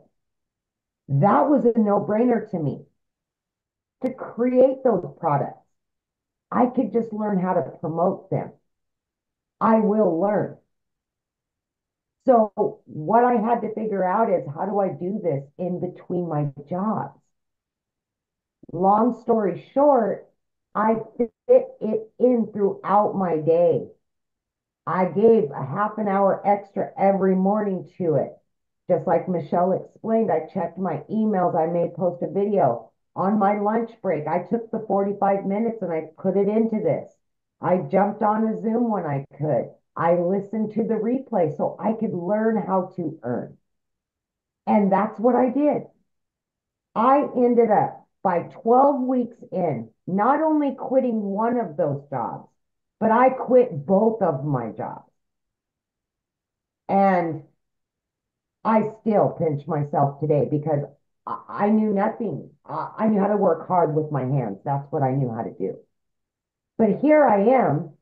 That was a no-brainer to me. To create those products, I could just learn how to promote them. I will learn. So what I had to figure out is how do I do this in between my jobs? Long story short, I fit it in throughout my day. I gave a half an hour extra every morning to it. Just like Michelle explained, I checked my emails. I may post a video. On my lunch break, I took the 45 minutes and I put it into this. I jumped on a Zoom when I could. I listened to the replay so I could learn how to earn. And that's what I did. I ended up by 12 weeks in, not only quitting one of those jobs, but I quit both of my jobs. And I still pinch myself today because I, knew nothing. I, knew how to work hard with my hands. That's what I knew how to do. But here I am,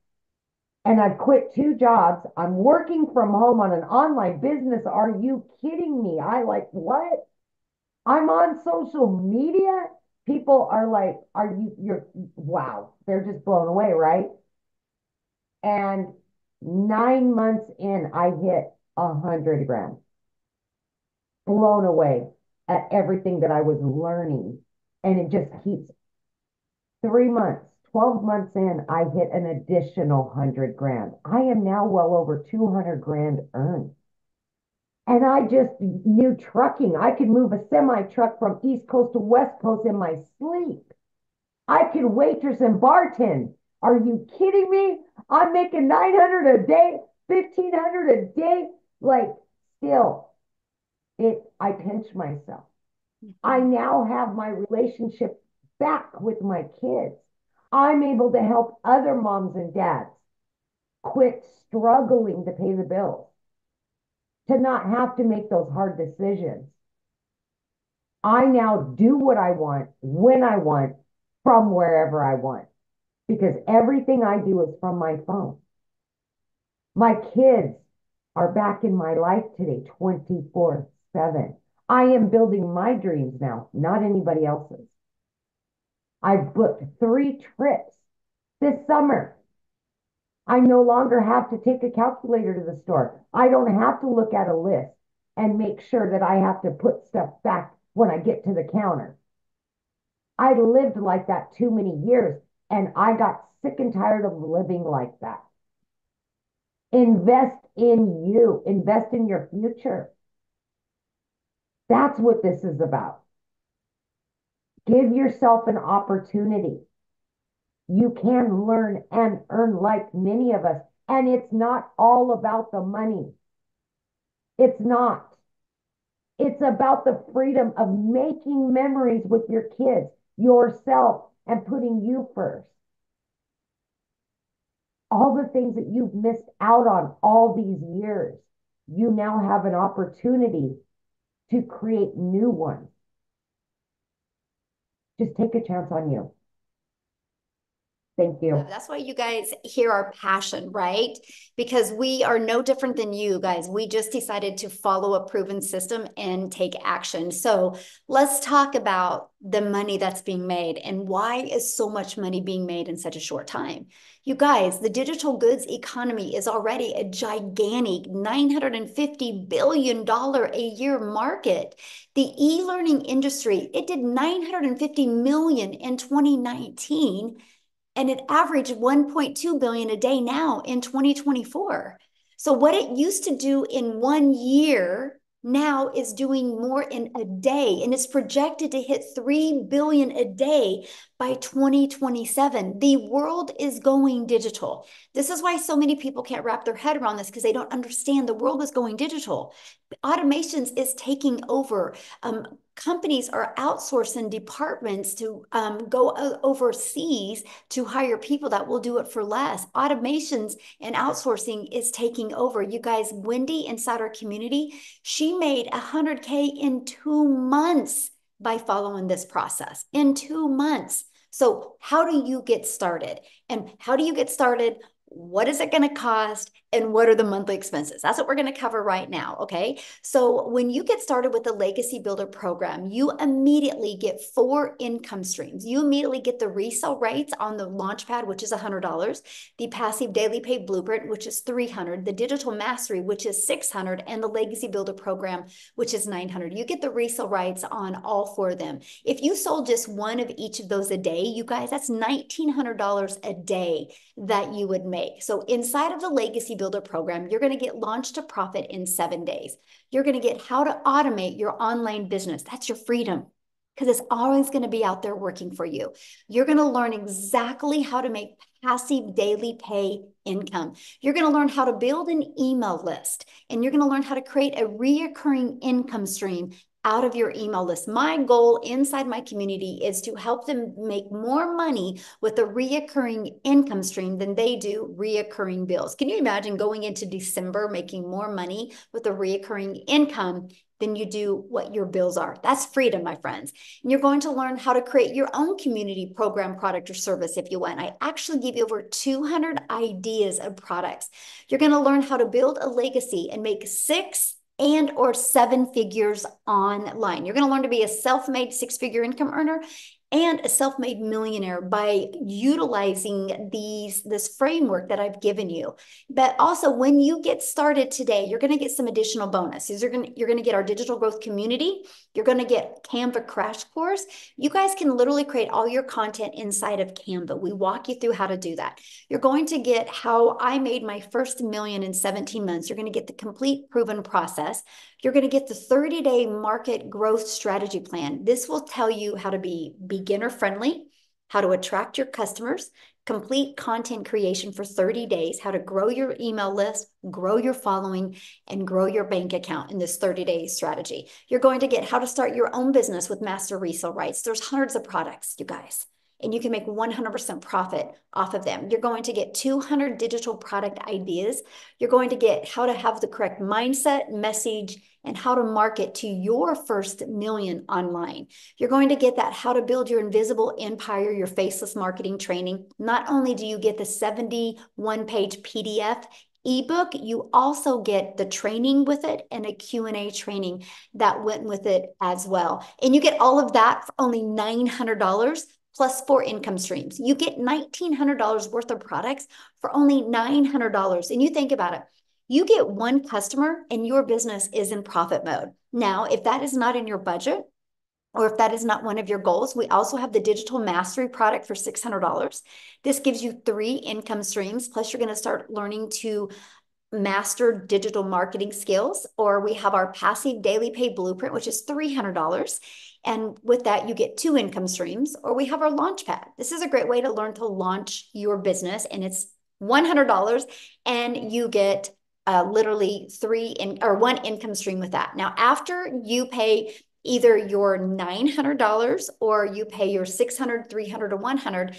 and I've quit two jobs. I'm working from home on an online business. Are you kidding me? I like, what? I'm on social media. People are like, are you, you're, wow. They're just blown away, right? And nine months in, I hit a hundred grand. Blown away at everything that I was learning. And it just keeps three months, 12 months in, I hit an additional hundred grand. I am now well over 200 grand earned. And I just knew trucking. I could move a semi truck from East Coast to West Coast in my sleep. I could waitress and bartend. Are you kidding me? I'm making 900 a day, 1500 a day. Like, still, it, I pinch myself. I Mm-hmm. now have my relationship back with my kids. I'm able to help other moms and dads quit struggling to pay the bills, to not have to make those hard decisions. I now do what I want when I want from wherever I want because everything I do is from my phone. My kids are back in my life today 24 7. I am building my dreams now, not anybody else's. I've booked three trips this summer. I no longer have to take a calculator to the store. I don't have to look at a list and make sure that I have to put stuff back when I get to the counter. I lived like that too many years and I got sick and tired of living like that. Invest in you, invest in your future. That's what this is about. Give yourself an opportunity. You can learn and earn like many of us. And it's not all about the money. It's not. It's about the freedom of making memories with your kids, yourself, and putting you first. All the things that you've missed out on all these years, you now have an opportunity to create new ones. Just take a chance on you. Thank you. That's why you guys hear our passion, right? Because we are no different than you guys. We just decided to follow a proven system and take action. So let's talk about the money that's being made and why is so much money being made in such a short time? You guys, the digital goods economy is already a gigantic $950 billion a year market. The e-learning industry, it did 950 million in 2019 and it averaged 1.2 billion a day now in 2024. So what it used to do in one year now is doing more in a day and it's projected to hit 3 billion a day by 2027. The world is going digital. This is why so many people can't wrap their head around this because they don't understand the world is going digital. Automations is taking over. Um, companies are outsourcing departments to um, go overseas to hire people that will do it for less. Automations and outsourcing is taking over. You guys, Wendy inside our community, she made 100K in two months by following this process in two months. So, how do you get started? And how do you get started? What is it going to cost? And what are the monthly expenses? That's what we're going to cover right now. Okay. So, when you get started with the Legacy Builder program, you immediately get four income streams. You immediately get the resale rates on the Launchpad, which is $100, the Passive Daily Pay Blueprint, which is 300, the Digital Mastery, which is 600, and the Legacy Builder program, which is 900. You get the resale rights on all four of them. If you sold just one of each of those a day, you guys, that's $1,900 a day that you would make. So, inside of the Legacy Builder program, you're going to get launched to profit in seven days. You're going to get how to automate your online business. That's your freedom because it's always going to be out there working for you. You're going to learn exactly how to make passive daily pay income. You're going to learn how to build an email list and you're going to learn how to create a reoccurring income stream out of your email list. My goal inside my community is to help them make more money with a reoccurring income stream than they do reoccurring bills. Can you imagine going into December making more money with a reoccurring income than you do what your bills are. That's freedom, my friends. And you're going to learn how to create your own community program, product, or service if you want. I actually give you over 200 ideas of products. You're going to learn how to build a legacy and make six and or seven figures online. You're going to learn to be a self-made six-figure income earner and a self-made millionaire by utilizing these this framework that I've given you. But also when you get started today, you're going to get some additional bonuses. You're going you're going to get our digital growth community. You're going to get Canva crash course. You guys can literally create all your content inside of Canva. We walk you through how to do that. You're going to get how I made my first million in 17 months. You're going to get the complete proven process. You're going to get the 30 day market growth strategy plan. This will tell you how to be beginner friendly, how to attract your customers, complete content creation for 30 days, how to grow your email list, grow your following, and grow your bank account in this 30 day strategy. You're going to get how to start your own business with master resale rights. There's hundreds of products, you guys and you can make 100% profit off of them. You're going to get 200 digital product ideas. You're going to get how to have the correct mindset, message, and how to market to your first million online. You're going to get that how to build your invisible empire, your faceless marketing training. Not only do you get the 71 page PDF ebook you also get the training with it and a q&a training that went with it as well and you get all of that for only $900 plus four income streams. You get $1,900 worth of products for only $900. And you think about it, you get one customer and your business is in profit mode. Now, if that is not in your budget, or if that is not one of your goals, we also have the digital mastery product for $600. This gives you three income streams, plus you're going to start learning to master digital marketing skills, or we have our passive daily pay blueprint, which is $300. And with that, you get two income streams, or we have our launch pad. This is a great way to learn to launch your business, and it's $100, and you get uh, literally three in or one income stream with that. Now, after you pay either your $900 or you pay your 600, 300, or 100,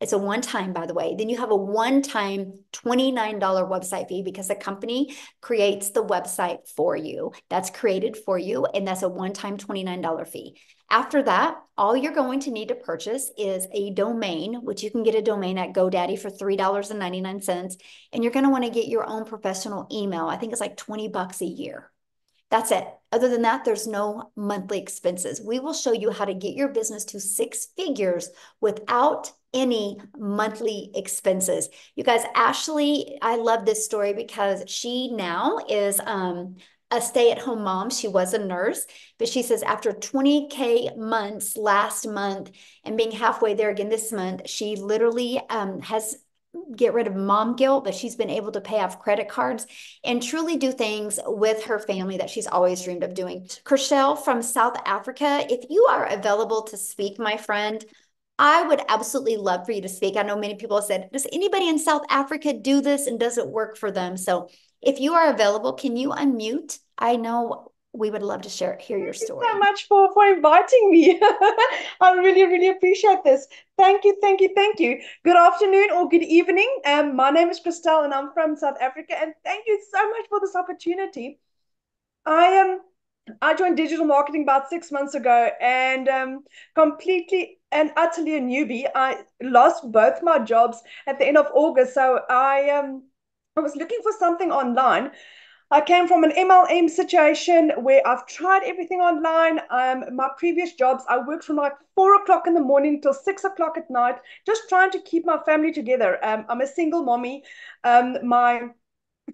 it's a one time, by the way. Then you have a one time $29 website fee because the company creates the website for you. That's created for you. And that's a one time $29 fee. After that, all you're going to need to purchase is a domain, which you can get a domain at GoDaddy for $3.99. And you're going to want to get your own professional email. I think it's like 20 bucks a year. That's it. Other than that, there's no monthly expenses. We will show you how to get your business to six figures without any monthly expenses. You guys, Ashley, I love this story because she now is um, a stay-at-home mom. She was a nurse, but she says after 20K months last month and being halfway there again this month, she literally um, has get rid of mom guilt, but she's been able to pay off credit cards and truly do things with her family that she's always dreamed of doing. Kershell from South Africa, if you are available to speak, my friend, I would absolutely love for you to speak. I know many people have said, does anybody in South Africa do this and does it work for them? So if you are available, can you unmute? I know we would love to share hear your story. Thank you so much for, for inviting me. I really, really appreciate this. Thank you, thank you, thank you. Good afternoon or good evening. Um, my name is Christelle and I'm from South Africa. And thank you so much for this opportunity. I am um, I joined digital marketing about six months ago and um, completely and utterly a newbie. I lost both my jobs at the end of August. So I um I was looking for something online. I came from an MLM situation where I've tried everything online. Um, my previous jobs, I worked from like four o'clock in the morning till six o'clock at night, just trying to keep my family together. Um, I'm a single mommy. Um, my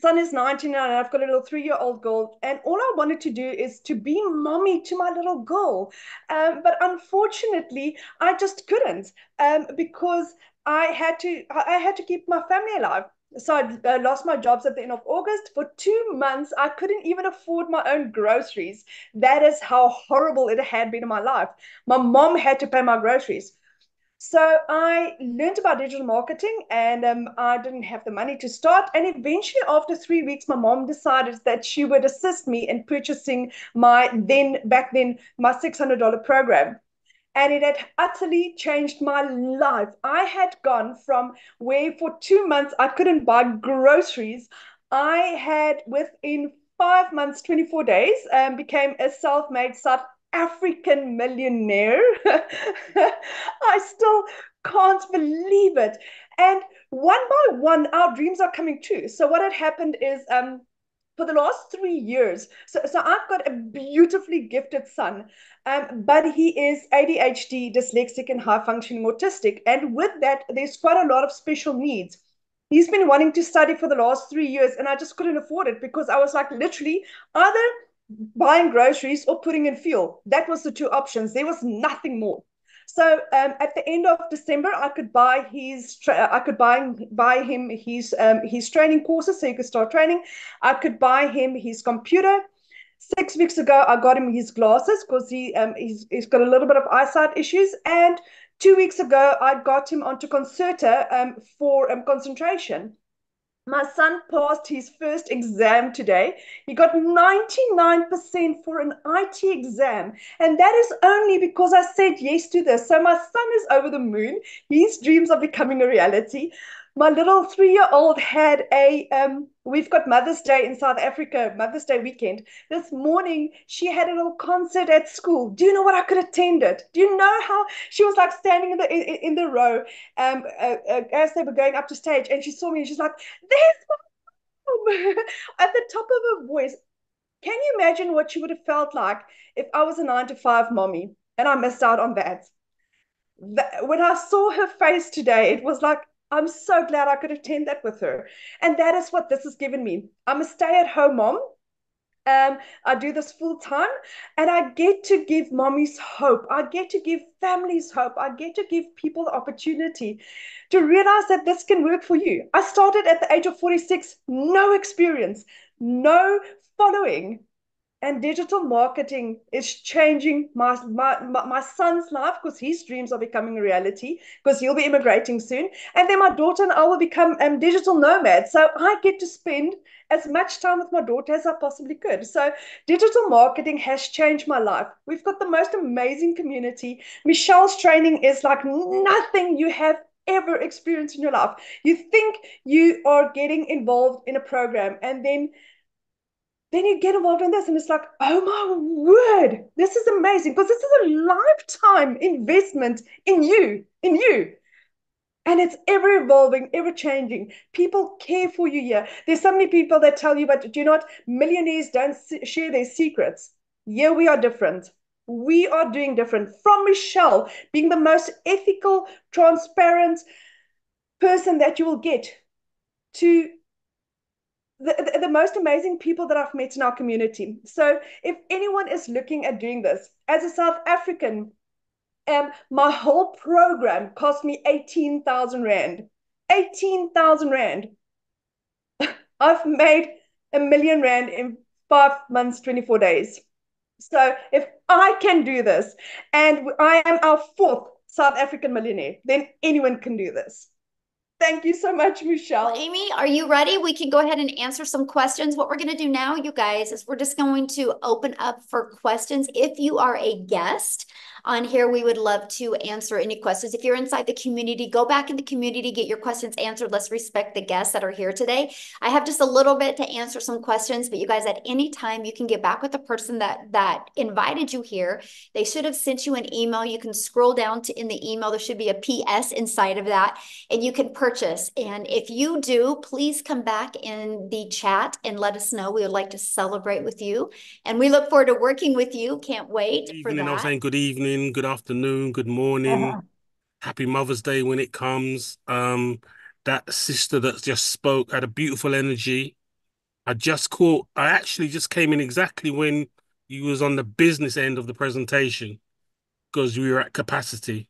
son is 19 and I've got a little three-year-old girl. And all I wanted to do is to be mommy to my little girl. Um, but unfortunately, I just couldn't um, because I had to I had to keep my family alive. So I lost my jobs at the end of August. For two months, I couldn't even afford my own groceries. That is how horrible it had been in my life. My mom had to pay my groceries. So I learned about digital marketing and um, I didn't have the money to start. And eventually, after three weeks, my mom decided that she would assist me in purchasing my then, back then, my $600 program. And it had utterly changed my life. I had gone from where for two months I couldn't buy groceries. I had within five months, 24 days, um, became a self made South African millionaire. I still can't believe it. And one by one, our dreams are coming true. So what had happened is um, for the last three years, so, so I've got a beautifully gifted son, um, but he is ADHD, dyslexic, and high functioning autistic. And with that, there's quite a lot of special needs. He's been wanting to study for the last three years, and I just couldn't afford it because I was like, literally, either buying groceries or putting in fuel. That was the two options. There was nothing more. So um, at the end of December, I could buy his I could buy buy him his um, his training courses so he could start training. I could buy him his computer. Six weeks ago, I got him his glasses because he um, he's, he's got a little bit of eyesight issues. And two weeks ago, I got him onto Concerta um, for um, concentration. My son passed his first exam today. He got 99% for an IT exam. And that is only because I said yes to this. So my son is over the moon. His dreams are becoming a reality my little three-year-old had a um we've got mother's day in south africa mother's day weekend. This morning she had a little concert at school. Do you know what i could attend it? Do you know how? She was like standing in the in, in the row um uh, uh, as they were going up to stage and she saw me and she's like there's mom. At the top of her voice can you imagine what she would have felt like if i was a nine to five mommy and i missed out on that? When I saw her face today, it was like I'm so glad I could attend that with her. And that is what this has given me. I'm a stay at home mom. Um, I do this full time and I get to give mommies hope. I get to give families hope. I get to give people the opportunity to realize that this can work for you. I started at the age of 46, no experience, no following, and digital marketing is changing my, my, my, son's life because his dreams are becoming a reality because he'll be immigrating soon. And then my daughter and I will become um, digital nomads. So I get to spend as much time with my daughter as I possibly could. So digital marketing has changed my life. We've got the most amazing community. Michelle's training is like nothing you have ever experienced in your life. You think you are getting involved in a program and then then you get involved in this and it's like oh my word this is amazing because this is a lifetime investment in you in you. And it's ever evolving ever changing. People care for you here. There's so many people that tell you but do you know millionaires don't share their secrets. Yeah we are different. We are doing different. From michelle being the most ethical transparent person that you will get to the, the, most amazing people that I've met in our community. So if anyone is looking at doing this, as a South African, um, my whole program cost me 18,000 Rand. 18,000 Rand. I've made a million Rand in five months, 24 days. So if I can do this, and I am our fourth South African millionaire, then anyone can do this. Thank you so much, Michelle. Well, Amy, are you ready? We can go ahead and answer some questions. What we're going to do now, you guys, is we're just going to open up for questions. If you are a guest, on here, we would love to answer any questions. If you're inside the community, go back in the community, get your questions answered. Let's respect the guests that are here today. I have just a little bit to answer some questions, but you guys, at any time, you can get back with the person that that invited you here. They should have sent you an email. You can scroll down to in the email. There should be a PS inside of that, and you can purchase. And if you do, please come back in the chat and let us know. We would like to celebrate with you, and we look forward to working with you. Can't wait good for evening, that. I was saying good evening good afternoon, good morning. Happy Mother's Day when it comes. Um, that sister that just spoke had a beautiful energy. I just caught, I actually just came in exactly when you was on the business end of the presentation because we were at capacity.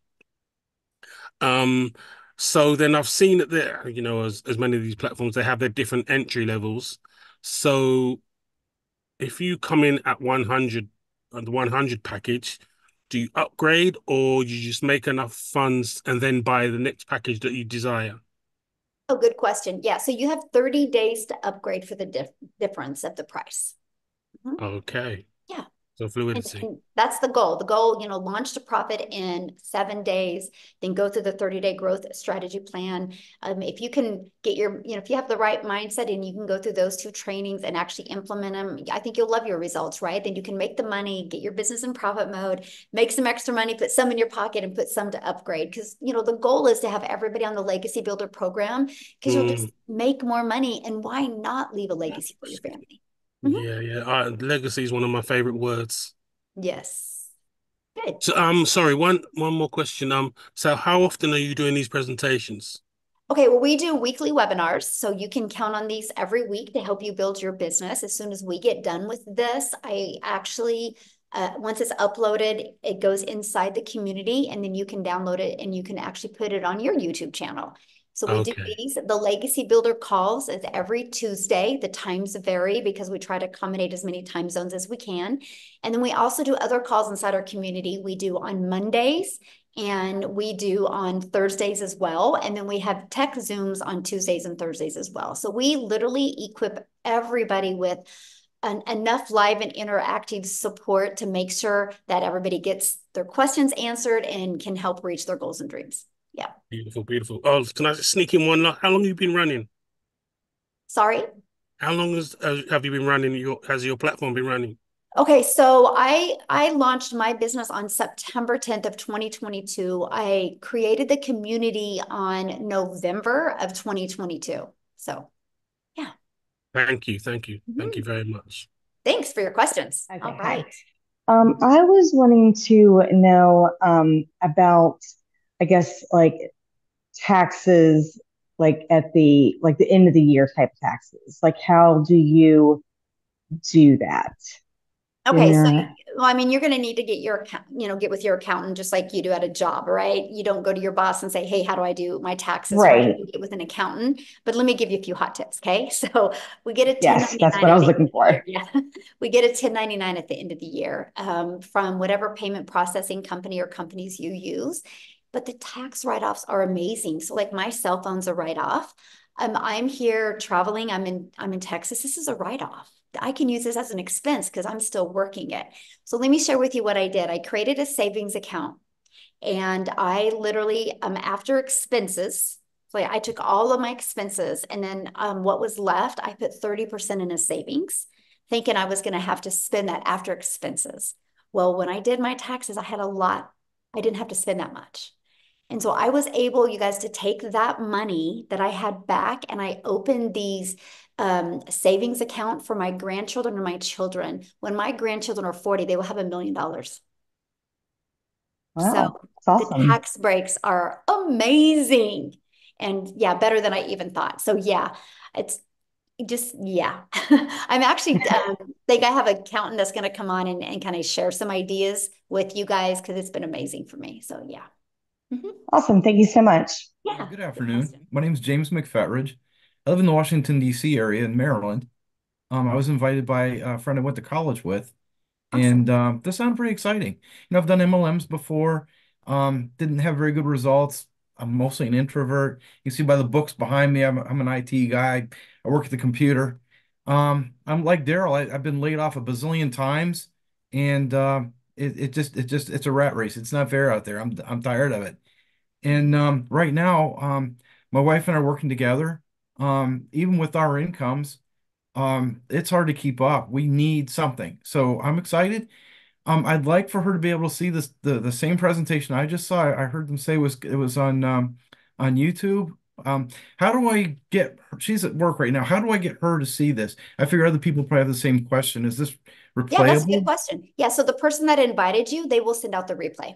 Um, so then I've seen that there, you know, as, as many of these platforms, they have their different entry levels. So if you come in at 100 on the 100 package, do you upgrade or you just make enough funds and then buy the next package that you desire? Oh, good question. Yeah, so you have 30 days to upgrade for the dif difference of the price. Mm -hmm. Okay. So fluidity. And, and that's the goal. The goal, you know, launch to profit in seven days, then go through the 30 day growth strategy plan. Um, if you can get your, you know, if you have the right mindset and you can go through those two trainings and actually implement them, I think you'll love your results, right? Then you can make the money, get your business in profit mode, make some extra money, put some in your pocket and put some to upgrade. Because, you know, the goal is to have everybody on the Legacy Builder program because mm. you'll just make more money. And why not leave a legacy for your family? Mm-hmm. Yeah, yeah. Uh, legacy is one of my favorite words. Yes. Good. So, um, sorry, one one more question. Um, so how often are you doing these presentations? Okay, well, we do weekly webinars, so you can count on these every week to help you build your business. As soon as we get done with this, I actually uh, once it's uploaded, it goes inside the community and then you can download it and you can actually put it on your YouTube channel. So we okay. do these. The Legacy Builder calls is every Tuesday. The times vary because we try to accommodate as many time zones as we can. And then we also do other calls inside our community. We do on Mondays and we do on Thursdays as well. And then we have tech Zooms on Tuesdays and Thursdays as well. So we literally equip everybody with an, enough live and interactive support to make sure that everybody gets their questions answered and can help reach their goals and dreams. Yeah. Beautiful, beautiful. Oh, can I sneak in one? How long have you been running? Sorry? How long has, have you been running your, has your platform been running? Okay, so I I launched my business on September 10th of 2022. I created the community on November of 2022. So, yeah. Thank you, thank you, mm-hmm. thank you very much. Thanks for your questions. Okay. All right. Um, I was wanting to know um, about I guess like taxes like at the like the end of the year type taxes. Like how do you do that? Okay, yeah. so well, I mean, you're going to need to get your account, you know get with your accountant just like you do at a job, right? You don't go to your boss and say, "Hey, how do I do my taxes?" Right. right? Get with an accountant. But let me give you a few hot tips, okay? So we get a yes, that's what I was looking for. Yeah, we get a 1099 at the end of the year um, from whatever payment processing company or companies you use, but the tax write-offs are amazing. So like my cell phone's a write-off. Um, I'm here traveling. I'm in I'm in Texas. This is a write-off. I can use this as an expense because I'm still working it. So let me share with you what I did. I created a savings account and I literally um after expenses, so I took all of my expenses and then um, what was left, I put 30% in a savings, thinking I was going to have to spend that after expenses. Well, when I did my taxes, I had a lot. I didn't have to spend that much. And so I was able, you guys, to take that money that I had back and I opened these um, savings account for my grandchildren and my children. When my grandchildren are 40, they will have a million dollars. Wow, so awesome. the tax breaks are amazing. And yeah, better than I even thought. So yeah, it's just yeah i'm actually um, think i have an accountant that's going to come on and, and kind of share some ideas with you guys because it's been amazing for me so yeah Mm-hmm. Awesome. Thank you so much. Yeah. Good afternoon. My name is James McFetridge. I live in the Washington, D.C. area in Maryland. Um, I was invited by a friend I went to college with, awesome. and um, this sounded pretty exciting. You know, I've done MLMs before, um, didn't have very good results. I'm mostly an introvert. You see by the books behind me, I'm, I'm an IT guy. I work at the computer. Um, I'm like Daryl. I've been laid off a bazillion times, and uh, it, it just it just it's a rat race. It's not fair out there. I'm I'm tired of it. And um, right now, um, my wife and I are working together. Um, even with our incomes, um, it's hard to keep up. We need something. So I'm excited. Um, I'd like for her to be able to see this the the same presentation I just saw. I heard them say was it was on um, on YouTube. Um, how do I get? She's at work right now. How do I get her to see this? I figure other people probably have the same question. Is this replayable? Yeah, that's a good question. Yeah, so the person that invited you, they will send out the replay.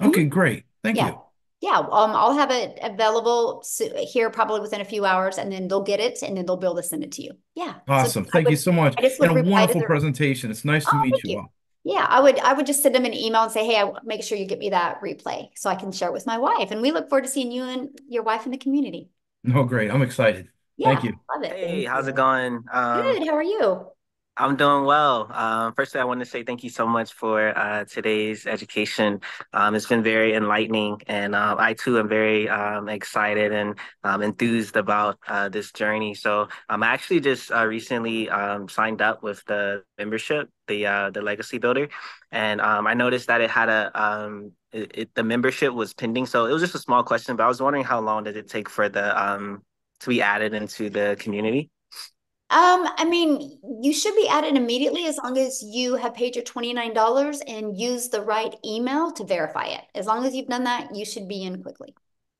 Okay, mm-hmm. great. Thank yeah. you. Yeah, um, I'll have it available here probably within a few hours, and then they'll get it, and then they'll be able to send it to you. Yeah. Awesome. So thank would, you so much. And a wonderful presentation. It's nice to oh, meet you, you all. Yeah, I would I would just send them an email and say, hey, I make sure you get me that replay so I can share it with my wife. And we look forward to seeing you and your wife in the community. Oh, great. I'm excited. Yeah, Thank you. Love it. Hey, how's it going? Um, Good. How are you? I'm doing well. Um, firstly, I want to say thank you so much for uh, today's education. Um, it's been very enlightening, and uh, I too am very um, excited and um, enthused about uh, this journey. So, um, I actually just uh, recently um, signed up with the membership, the uh, the Legacy Builder, and I noticed that it had a it, it, the membership was pending. So it was just a small question, but I was wondering how long did it take for the to be added into the community? Um, I mean, you should be added immediately as long as you have paid your $29 and use the right email to verify it. As long as you've done that, you should be in quickly.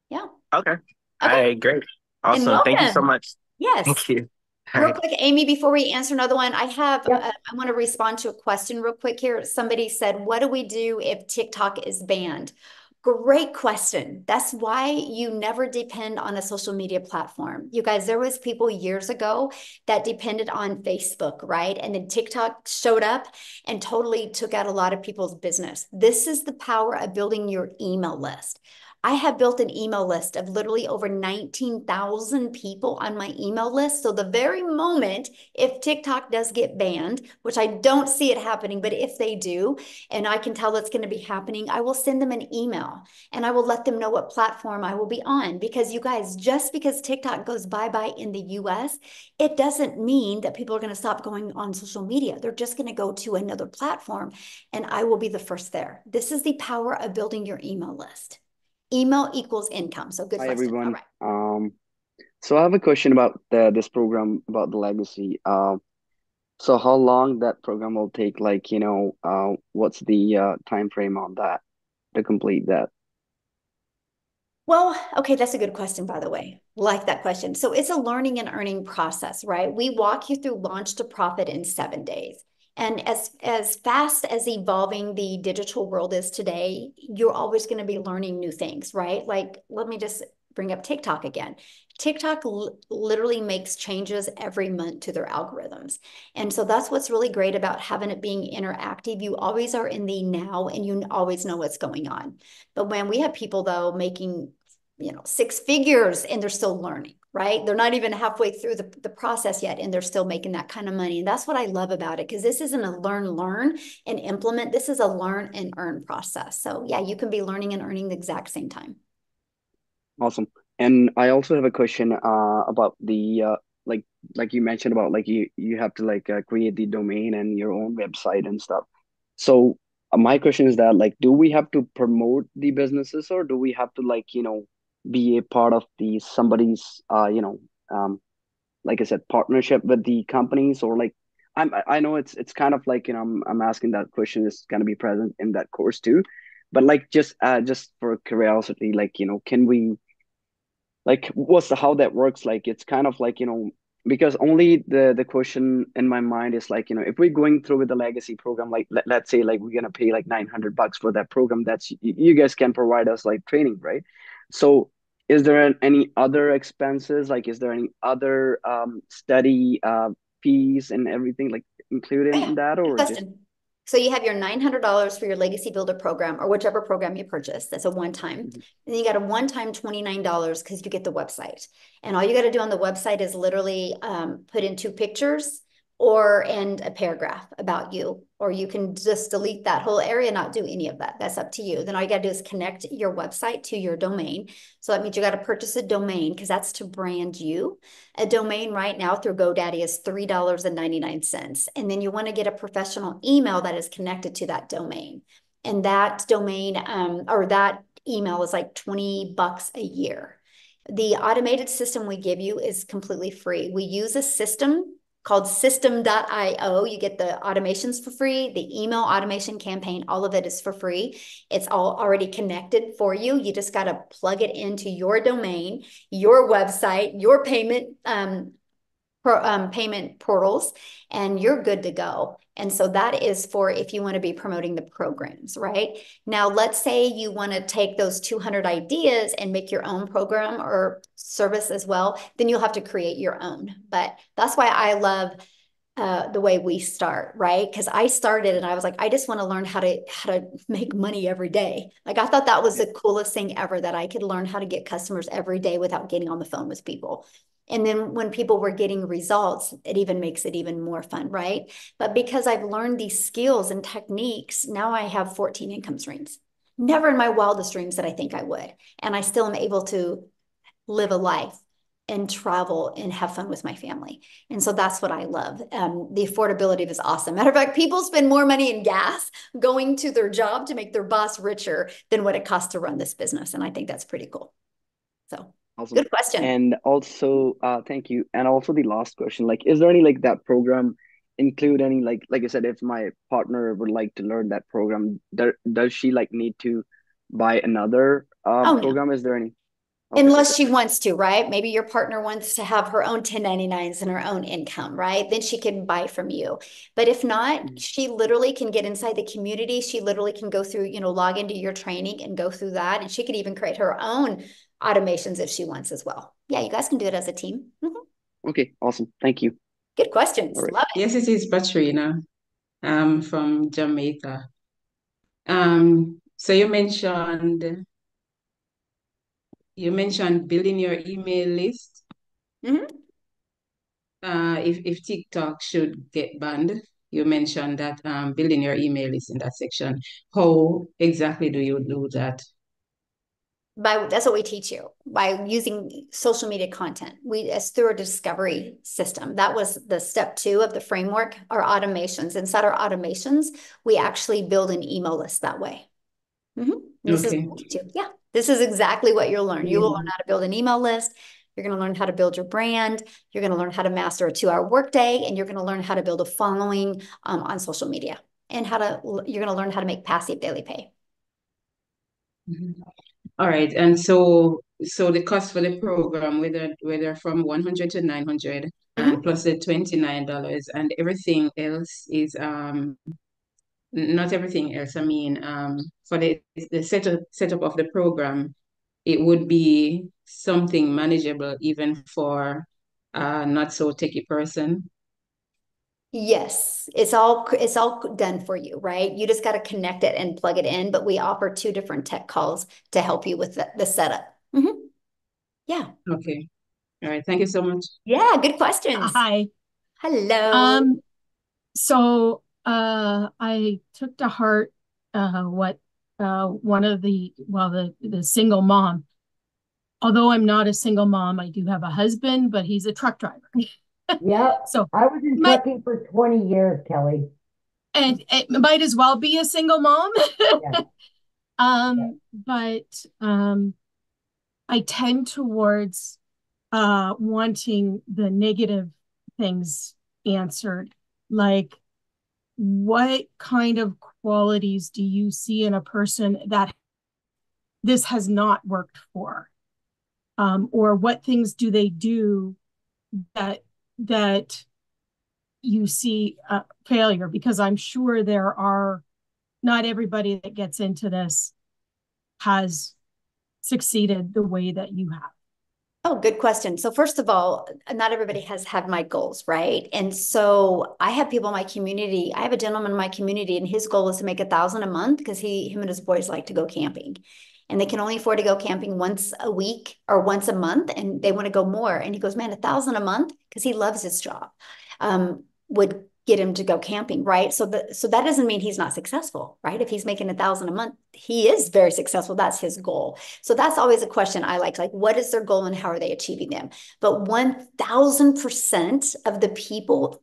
Yeah. Okay. okay. All right, great. Awesome. Thank you so much. Yes. Thank you. All real right. quick, Amy, before we answer another one, I have, yep. uh, I want to respond to a question real quick here. Somebody said, What do we do if TikTok is banned? Great question. That's why you never depend on a social media platform. You guys, there was people years ago that depended on Facebook, right? And then TikTok showed up and totally took out a lot of people's business. This is the power of building your email list. I have built an email list of literally over 19,000 people on my email list. So the very moment if TikTok does get banned, which I don't see it happening, but if they do, and I can tell it's going to be happening, I will send them an email and I will let them know what platform I will be on. Because you guys, just because TikTok goes bye-bye in the US, it doesn't mean that people are going to stop going on social media. They're just going to go to another platform and I will be the first there. This is the power of building your email list. Email equals income. So good Hi, question. everyone. Um, so I have a question about the, this program about the legacy. Um, so how long that program will take? Like, you know, uh, what's the uh, time frame on that to complete that? Well, okay, that's a good question, by the way. Like that question. So it's a learning and earning process, right? We walk you through launch to profit in seven days. And as, as fast as evolving the digital world is today, you're always going to be learning new things, right? Like, let me just bring up TikTok again. TikTok literally makes changes every month to their algorithms. And so that's what's really great about having it being interactive. You always are in the now and you always know what's going on. But when we have people, though, making you know six figures and they're still learning right? They're not even halfway through the, the process yet and they're still making that kind of money and that's what i love about it because this isn't a learn learn and implement this is a learn and earn process. So yeah you can be learning and earning the exact same time. Awesome. And i also have a question uh, about the uh, like like you mentioned about like you you have to like uh, create the domain and your own website and stuff. So uh, my question is that like do we have to promote the businesses or do we have to like you know be a part of the somebody's uh you know um like I said partnership with the companies or like I'm I know it's it's kind of like you know I'm I'm asking that question is going to be present in that course too. But like just uh just for curiosity like you know can we like what's the how that works? Like it's kind of like you know because only the the question in my mind is like you know if we're going through with the legacy program like let, let's say like we're gonna pay like 900 bucks for that program that's you guys can provide us like training right? So is there any other expenses? Like, is there any other um, study uh, fees and everything like included in that or just... So you have your $900 for your Legacy Builder program or whichever program you purchase. That's a one-time. Mm -hmm. And then you got a one-time $29 because you get the website. And all you got to do on the website is literally um, put in two pictures or end a paragraph about you or you can just delete that whole area not do any of that. That's up to you. Then all you got to do is connect your website to your domain. So that means you got to purchase a domain because that's to brand you. A domain right now through godaddy is $3.99 and then you want to get a professional email that is connected to that domain. And that domain um, or that email is like 20 bucks a year. The automated system we give you is completely free. We use a system called systeme.io. You get the automations for free, the email automation campaign, all of it is for free. It's all already connected for you. You just got to plug it into your domain, your website, your payment um, pro, um, payment portals, and you're good to go. And so that is for if you want to be promoting the programs, right? Now, let's say you want to take those 200 ideas and make your own program or service as well, then you'll have to create your own. But that's why I love uh, the way we start, right? Because I started and I was like, I just want to learn how to how to make money every day. Like I thought that was the coolest thing ever that I could learn how to get customers every day without getting on the phone with people. And then when people were getting results, it even makes it even more fun, right? But because I've learned these skills and techniques, now I have 14 income streams. Never in my wildest dreams that I think I would. And I still am able to live a life and travel and have fun with my family. And so that's what I love. Um, the affordability is awesome. Matter of fact, people spend more money in gas going to their job to make their boss richer than what it costs to run this business. And I think that's pretty cool. So awesome. good question. And also, uh, thank you. And also the last question, like, is there any like that program include any like like I said, if my partner would like to learn that program, there, does she like need to buy another uh, oh, program? No. Is there any? Okay. Unless she wants to, right? Maybe your partner wants to have her own 1099s and her own income, right? Then she can buy from you. But if not, mm-hmm. she literally can get inside the community. She literally can go through, you know, log into your training and go through that. And she could even create her own automations if she wants as well. Yeah, you guys can do it as a team. Mm-hmm. Okay, awesome. Thank you. Good questions. Right. Love it. Yes, it is Patrina um, from Jamaica. Um, so you mentioned you mentioned building your email list. Mm-hmm. Uh, if, if TikTok should get banned, you mentioned that um, building your email list in that section. How exactly do you do that? By that's what we teach you by using social media content. We it's through a discovery system. That was the step two of the framework. Our automations inside our automations, we actually build an email list that way. Mm-hmm. This okay. is yeah. This is exactly what you'll learn. You will learn how to build an email list. You're going to learn how to build your brand. You're going to learn how to master a two hour workday, and you're going to learn how to build a following um, on social media and how to, you're going to learn how to make passive daily pay. Mm-hmm. All right. And so, so the cost for the program, whether, whether from 100 to 900 mm-hmm. and plus the $29 and everything else is, um, not everything else. I mean, um, for the the setup setup of the program, it would be something manageable even for a not so techy person. Yes, it's all it's all done for you, right? You just got to connect it and plug it in. But we offer two different tech calls to help you with the, the setup. Mm-hmm. Yeah. Okay. All right. Thank you so much. Yeah. Good questions. Hi. Hello. Um. So uh, I took to heart uh, what uh, one of the well the the single mom. Although I'm not a single mom, I do have a husband, but he's a truck driver. yeah. So I was in my, trucking for 20 years, Kelly. And it might as well be a single mom. yeah. Um, yeah. but um, I tend towards uh wanting the negative things answered, like what kind of qualities do you see in a person that this has not worked for um, or what things do they do that that you see failure because i'm sure there are not everybody that gets into this has succeeded the way that you have Oh, good question. So first of all, not everybody has had my goals, right? And so I have people in my community. I have a gentleman in my community, and his goal is to make a thousand a month because he, him and his boys like to go camping, and they can only afford to go camping once a week or once a month, and they want to go more. And he goes, man, a thousand a month because he loves his job. Um, would get him to go camping, right? So the so that doesn't mean he's not successful, right? If he's making a thousand a month, he is very successful. That's his goal. So that's always a question I like, like what is their goal and how are they achieving them? But one thousand percent of the people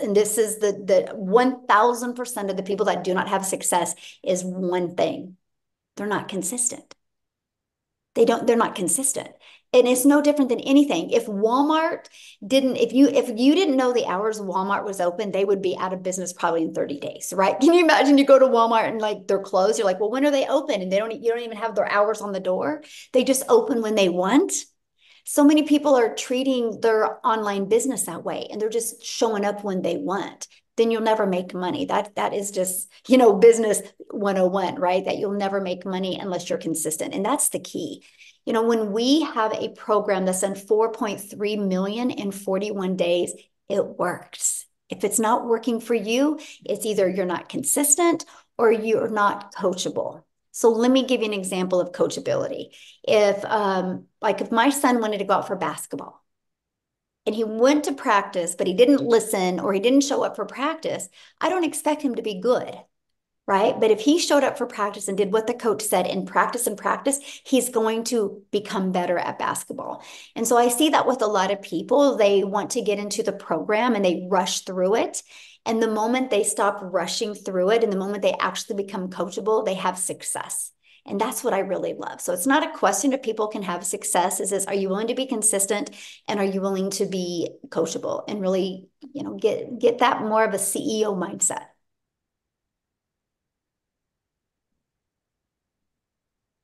and this is the the 1000% of the people that do not have success is one thing they're not consistent. They don't they're not consistent. And it's no different than anything. If walmart didn't if you if you didn't know the hours walmart was open they would be out of business probably in 30 days right? Can you imagine you go to walmart and like they're closed? You're like well when are they open? And they don't you don't even have their hours on the door. They just open when they want. So many people are treating their online business that way and they're just showing up when they want then you'll never make money that that is just you know business 101 right that you'll never make money unless you're consistent and that's the key you know, when we have a program that's done 4.3 million in 41 days, it works. If it's not working for you, it's either you're not consistent or you're not coachable. So let me give you an example of coachability. If, um, like, if my son wanted to go out for basketball, and he went to practice, but he didn't listen or he didn't show up for practice, I don't expect him to be good. Right. But if he showed up for practice and did what the coach said in practice and practice, he's going to become better at basketball. And so I see that with a lot of people. They want to get into the program and they rush through it. And the moment they stop rushing through it and the moment they actually become coachable, they have success. And that's what I really love. So it's not a question if people can have success. Is this, are you willing to be consistent and are you willing to be coachable and really, you know, get get that more of a CEO mindset?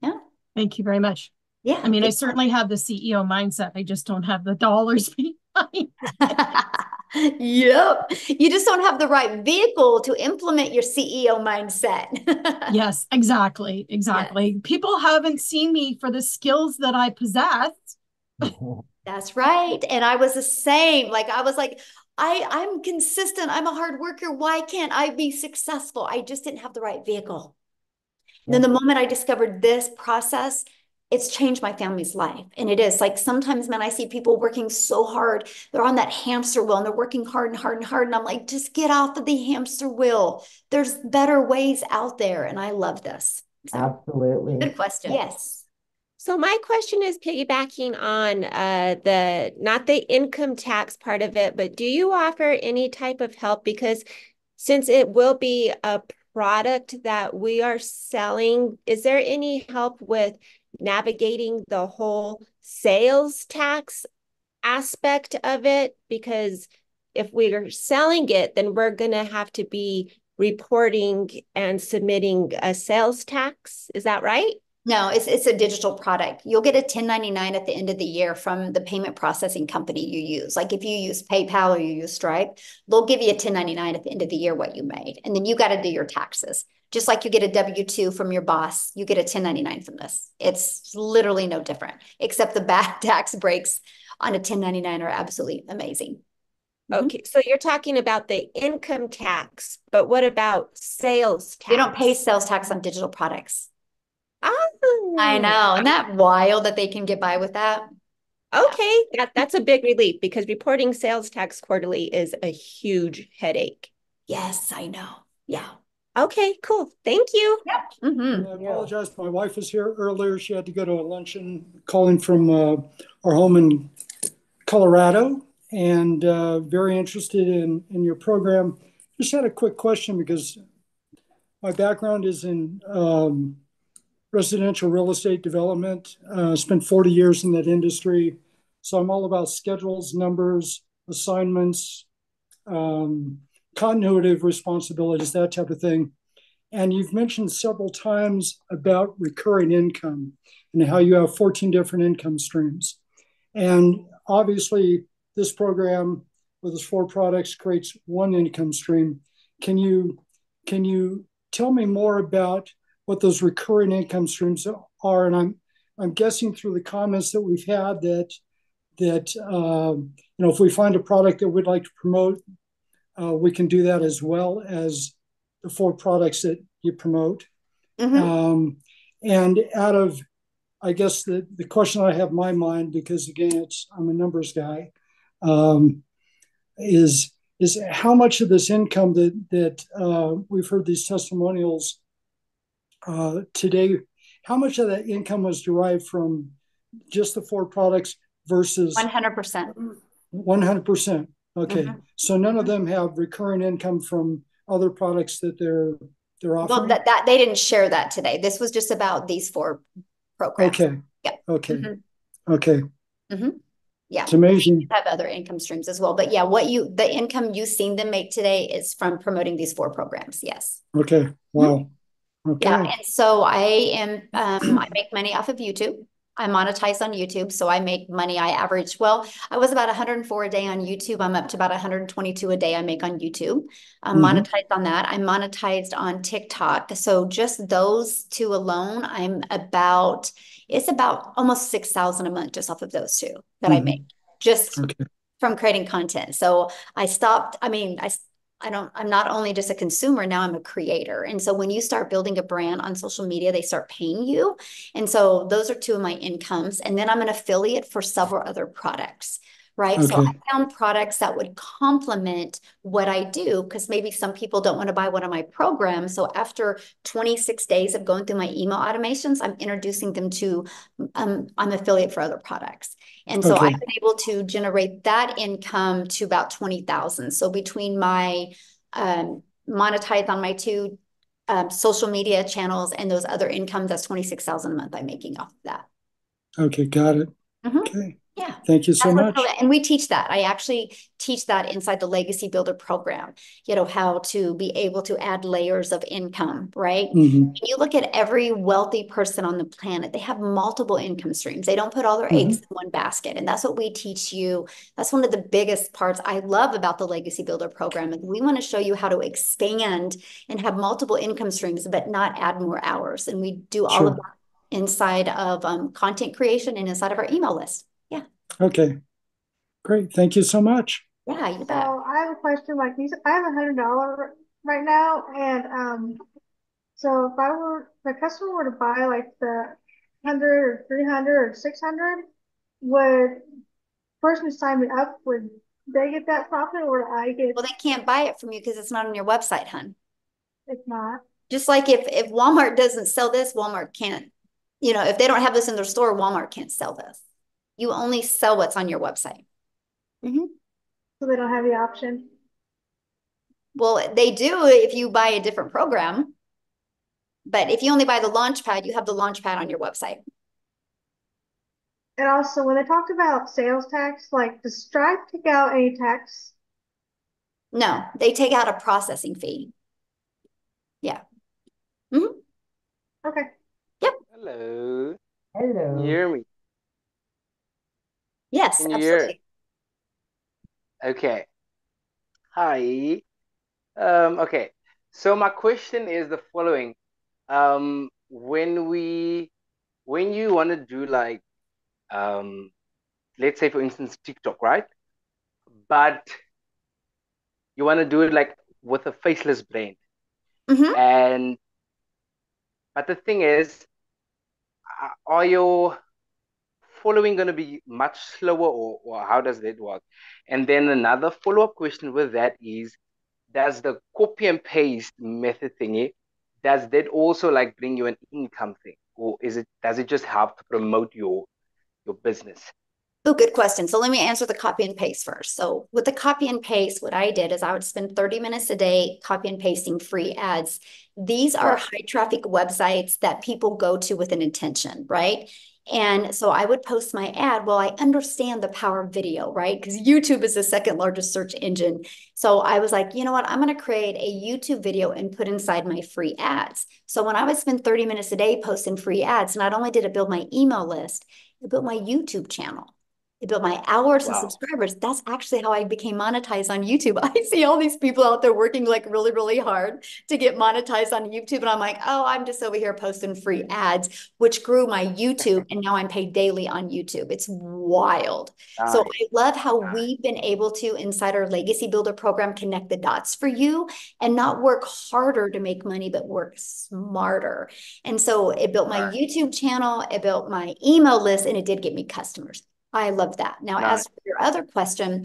Yeah. Thank you very much. Yeah. I mean, I certainly have the CEO mindset. I just don't have the dollars behind. yep. You just don't have the right vehicle to implement your CEO mindset. yes, exactly. Exactly. Yes. People haven't seen me for the skills that I possess. That's right. And I was the same. Like I was like, I, I'm consistent. I'm a hard worker. Why can't I be successful? I just didn't have the right vehicle. Yeah. Then the moment I discovered this process, it's changed my family's life. And it is like sometimes, man, I see people working so hard. They're on that hamster wheel and they're working hard and hard and hard. And I'm like, just get off of the hamster wheel. There's better ways out there. And I love this. So, Absolutely. Good question. Yes. So my question is piggybacking on uh, the not the income tax part of it, but do you offer any type of help because since it will be a product that we are selling, is there any help with navigating the whole sales tax aspect of it because if we're selling it then we're going to have to be reporting and submitting a sales tax. Is that right no it's it's a digital product you'll get a 1099 at the end of the year from the payment processing company you use like if you use paypal or you use stripe they'll give you a 1099 at the end of the year what you made and then you got to do your taxes just like you get a W 2 from your boss, you get a 1099 from this. It's literally no different, except the bad tax breaks on a 1099 are absolutely amazing. Mm-hmm. Okay, so you're talking about the income tax, but what about sales tax? They don't pay sales tax on digital products. Oh, I know. Isn't that wild that they can get by with that? Okay, that, that's a big relief because reporting sales tax quarterly is a huge headache. Yes, I know. Yeah. Okay, cool. Thank you. Yep. Mm-hmm. I apologize. My wife was here earlier. She had to go to a luncheon calling from uh, our home in Colorado and uh, very interested in, in your program. Just had a quick question because my background is in um, residential real estate development. Uh, spent 40 years in that industry. So I'm all about schedules, numbers, assignments, um, continuity of responsibilities, that type of thing. And you've mentioned several times about recurring income and how you have 14 different income streams. And obviously, this program with its four products creates one income stream. Can you can you tell me more about what those recurring income streams are? And I'm I'm guessing through the comments that we've had that that uh, you know if we find a product that we'd like to promote uh, we can do that as well as the four products that you promote. Mm-hmm. Um, and out of, I guess the, the question I have in my mind, because again, it's I'm a numbers guy, um, is is how much of this income that that uh, we've heard these testimonials uh, today, how much of that income was derived from just the four products versus 100%. 100%. Okay, mm-hmm. so none of them have recurring income from other products that they're they're offering. Well, that, that they didn't share that today. This was just about these four programs. Okay. Yeah. Okay. Mm-hmm. Okay. Mm-hmm. Yeah. It's amazing. You have other income streams as well, but yeah, what you the income you've seen them make today is from promoting these four programs. Yes. Okay. Wow. Okay. Yeah, and so I am um, I make money off of YouTube. I monetize on YouTube, so I make money. I average, well, I was about 104 a day on YouTube. I'm up to about 122 a day I make on YouTube. I'm mm-hmm. monetized on that. I'm monetized on TikTok. So just those two alone, I'm about, it's about almost 6,000 a month just off of those two that mm-hmm. I make just okay. from creating content. So I stopped, I mean, I I don't, I'm not only just a consumer, now I'm a creator. And so when you start building a brand on social media, they start paying you. And so those are two of my incomes. And then I'm an affiliate for several other products. right? So I found products that would complement what I do because maybe some people don't want to buy one of my programs. So after 26 days of going through my email automations, I'm introducing them to um, I'm affiliate for other products. And so Okay. I've been able to generate that income to about 20,000. So between my um, monetize on my two um, social media channels and those other incomes, that's 26,000 a month I'm making off of that. Okay, got it. Mhm. Okay. Yeah. Thank you so much. And we teach that. I actually teach that inside the Legacy Builder program, you know, how to be able to add layers of income, right? Mhm. When you look at every wealthy person on the planet, they have multiple income streams. They don't put all their Mhm. eggs in one basket. And that's what we teach you. That's one of the biggest parts I love about the Legacy Builder program. And we want to show you how to expand and have multiple income streams, but not add more hours. And we do all of that inside of um, content creation and inside of our email list. Yeah. Okay. Great. Thank you so much. Yeah, you So. I have a question like these. I have a hundred dollar right now, and um, so if I were the customer were to buy like the hundred or three hundred or six hundred, would person who signed me up would they get that profit or would I get? Well, they can't buy it from you because it's not on your website, hun. It's not. Just like if if Walmart doesn't sell this, Walmart can't, you know, if they don't have this in their store, Walmart can't sell this. You only sell what's on your website. Mhm. So they don't have the option. Well, they do if you buy a different program. But if you only buy the Launchpad, you have the Launchpad on your website. And also, when they talked about sales tax, like does Stripe take out any tax? No, they take out a processing fee. Yeah. Mm-hmm. Okay. Yep. Hello. Can you Hello. hear me? Yes, hear? absolutely. Okay. Hi. Um, okay. So my question is the following. Um, when we when you want to do like um let's say for instance TikTok, right? But you want to do it like with a faceless brand. Mhm. And but the thing is, are your following going to be much slower or, or how does that work? And then another follow-up question with that is, does the copy and paste method thingy, does that also like bring you an income thing? Or is it does it just help to promote your your business? Oh, good question. So let me answer the copy and paste first. So with the copy and paste, what I did is I would spend 30 minutes a day copy and pasting free ads. These are high traffic websites that people go to with an intention, right? And so I would post my ad. Well, I understand the power of video, right? Because YouTube is the second largest search engine. So I was like, you know what? I'm going to create a YouTube video and put inside my free ads. So when I would spend 30 minutes a day posting free ads, not only did it build my email list, it built my YouTube channel. It built my hours and subscribers. That's actually how I became monetized on YouTube. I see all these people out there working like really, really hard to get monetized on YouTube. And I'm like, oh, I'm just over here posting free ads, which grew my YouTube. And now I'm paid daily on YouTube. It's wild. So I love how we've been able to, inside our Legacy Builder program, connect the dots for you and not mm-hmm. work harder to make money, but work smarter. And so it built my Right. YouTube channel, it built my email list, and it did get me customers. I love that. Now, Nice. as for your other question,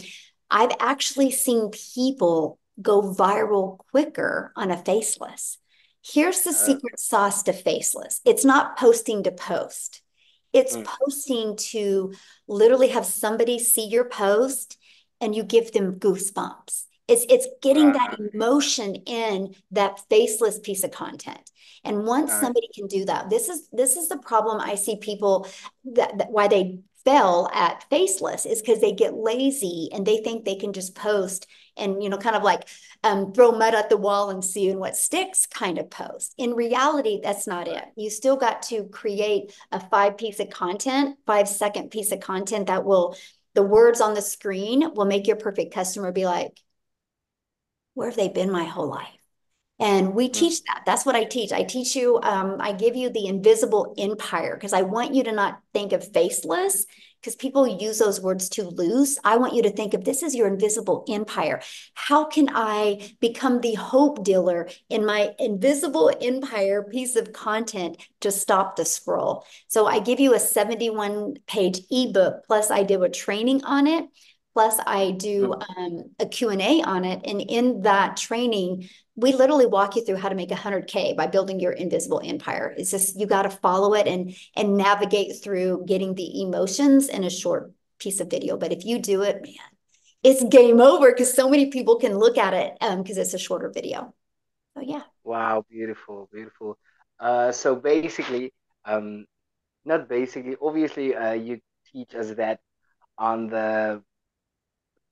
I've actually seen people go viral quicker on a faceless. Here's the Uh, secret sauce to faceless. It's not posting to post. It's mm, posting to literally have somebody see your post and you give them goosebumps. It's it's getting that emotion in that faceless piece of content. And once somebody can do that, this is this is the problem I see people that, that why they fail at faceless is because they get lazy and they think they can just post and you know kind of like um, throw mud at the wall and see what sticks kind of post. In reality, that's not it. You still got to create a five piece of content, five second piece of content that will the words on the screen will make your perfect customer be like, where have they been my whole life? And we Mm, teach that. That's what I teach. I teach you, um, I give you the invisible empire because I want you to not think of faceless because people use those words too loose. I want you to think of this is your invisible empire. How can I become the hope dealer in my invisible empire piece of content to stop the scroll? So I give you a 71 page ebook, plus I do a training on it Plus, I do um, a Q&A on it. And in that training, we literally walk you through how to make 100K by building your invisible empire. It's just you got to follow it and and navigate through getting the emotions in a short piece of video. But if you do it, man, it's game over because so many people can look at it um because it's a shorter video. So yeah. Wow, beautiful, beautiful. Uh, so basically, um, not basically, obviously, uh, you teach us that on the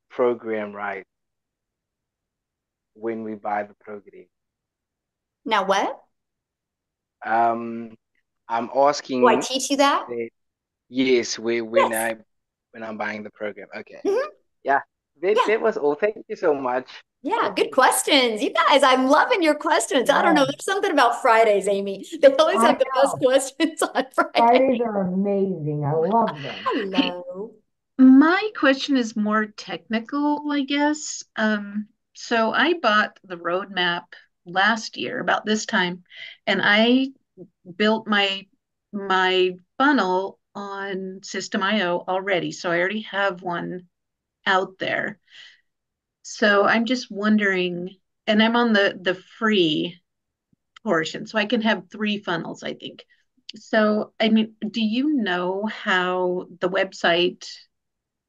program, right? When we buy the program. Now what? Um, I'm asking. Do I teach you that? that- yes, we when Yes. I when I'm buying the program. Okay. Mhm. Yeah, that Yeah. that was all. Thank you so much. Yeah, good questions. You guys, I'm loving your questions. I don't know. There's something about Fridays, Amy. They always I have the best questions on Friday. Fridays are amazing. I love them. Hello. My question is more technical, I guess. Um, so I bought the roadmap last year about this time, and I built my my funnel on Systeme.io already. So I already have one out there. So I'm just wondering, and I'm on the the free portion, so I can have three funnels, I think. So, I mean, do you know how the website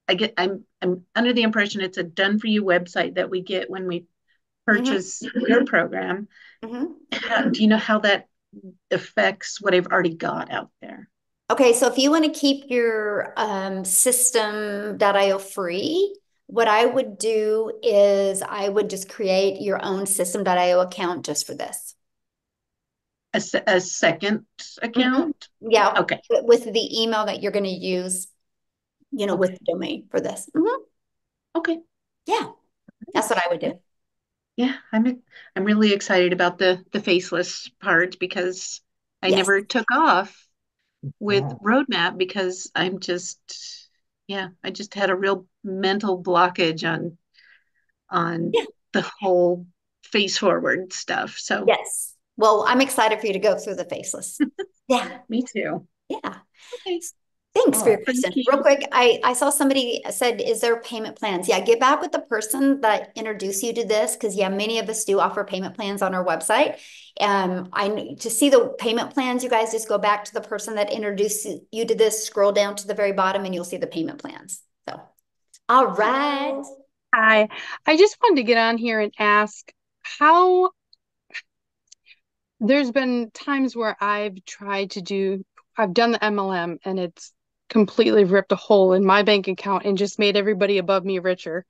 I get I'm I'm under the impression it's a done for you website that we get when we purchase your program. Mhm. How, do you know how that affects what I've already got out there? Okay, so if you want to keep your um, systeme.io free, what I would do is I would just create your own systeme.io account just for this. A, se- a second account? Yeah. Okay. With the email that you're going to use, you know, with the domain for this. Mhm. Okay. Yeah, that's what I would do. Yeah, I'm I'm really excited about the the faceless part because I Yes. never took off with Yeah. roadmap because I'm just yeah, I just had a real mental blockage on on Yeah. the whole face forward stuff. So Yes. Well, I'm excited for you to go through the faceless. Yeah. me too. Yeah. Okay. Thanks for your question. you. Real quick, I, I saw somebody said, is there payment plans? Yeah, get back with the person that introduced you to this, because yeah, many of us do offer payment plans on our website. Um, I, to see the payment plans, you guys just go back to the person that introduced you to this, scroll down to the very bottom and you'll see the payment plans. So, all right. Hi, I just wanted to get on here and ask how there's been times where I've tried to do, I've done the MLM and it's completely ripped a hole in my bank account and just made everybody above me richer.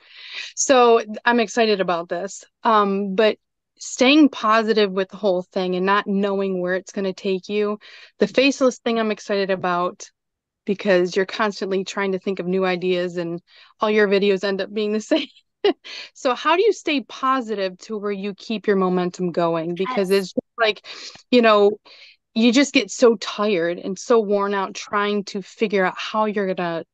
So I'm excited about this. Um, but staying positive with the whole thing and not knowing where it's going to take you, the faceless thing I'm excited about because you're constantly trying to think of new ideas and all your videos end up being the same. So how do you stay positive to where you keep your momentum going? Because it's just like, you know, you just get so tired and so worn out trying to figure out how you're gonna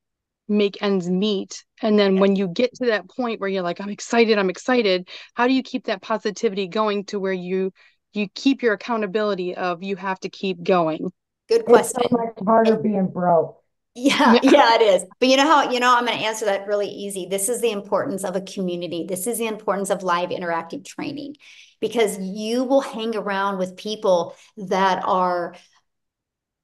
make ends meet. And then when you get to that point where you're like, I'm excited, I'm excited, how do you keep that positivity going to where you you keep your accountability of you have to keep going? Good question It's so question. much harder being broke. Yeah, yeah, it is. But you know how, you know, I'm going to answer that really easy. This is the importance of a community. This is the importance of live interactive training because you will hang around with people that are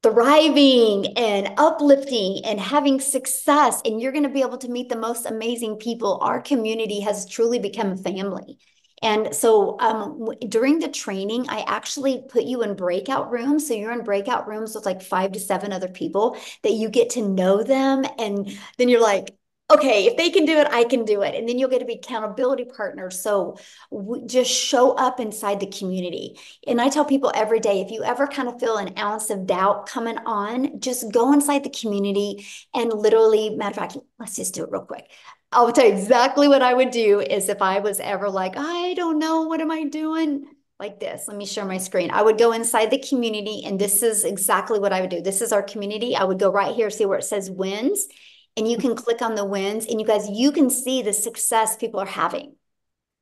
thriving and uplifting and having success, and you're going to be able to meet the most amazing people. Our community has truly become a family. And so um, during the training, I actually put you in breakout rooms. So you're in breakout rooms with like five to seven other people that you get to know them. And then you're like, okay, if they can do it, I can do it. And then you'll get to be accountability partners. So w- just show up inside the community. And I tell people every day, if you ever kind of feel an ounce of doubt coming on, just go inside the community and literally, matter of fact, let's just do it real quick. I'll tell you exactly what I would do is if I was ever like, I don't know, what am I doing? Like this. Let me share my screen. I would go inside the community, and this is exactly what I would do. This is our community. I would go right here, see where it says wins, and you can click on the wins, and you guys, you can see the success people are having.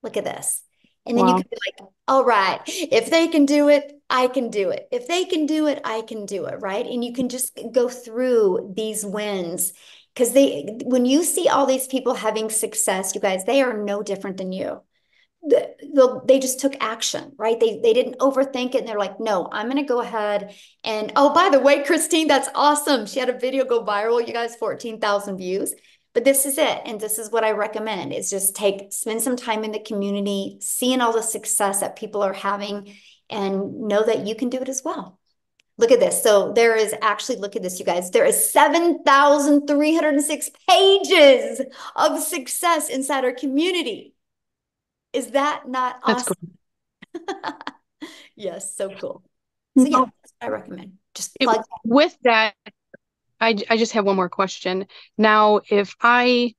Look at this. And then you can be like, all right, if they can do it, I can do it. If they can do it, I can do it, right? And you can just go through these wins Because they, when you see all these people having success, you guys, they are no different than you. The, they just took action, right? They they didn't overthink it, and they're like, "No, I'm going to go ahead and oh, by the way, Christine, that's awesome. She had a video go viral. You guys, fourteen thousand views. But this is it, and this is what I recommend: is just take spend some time in the community, seeing all the success that people are having, and know that you can do it as well. Look at this. So there is actually, look at this, you guys. There is 7,306 pages of success inside our community. Is that not That's awesome? yes, so cool. So yeah, I recommend. Just It- with that, I I just have one more question. Now, if I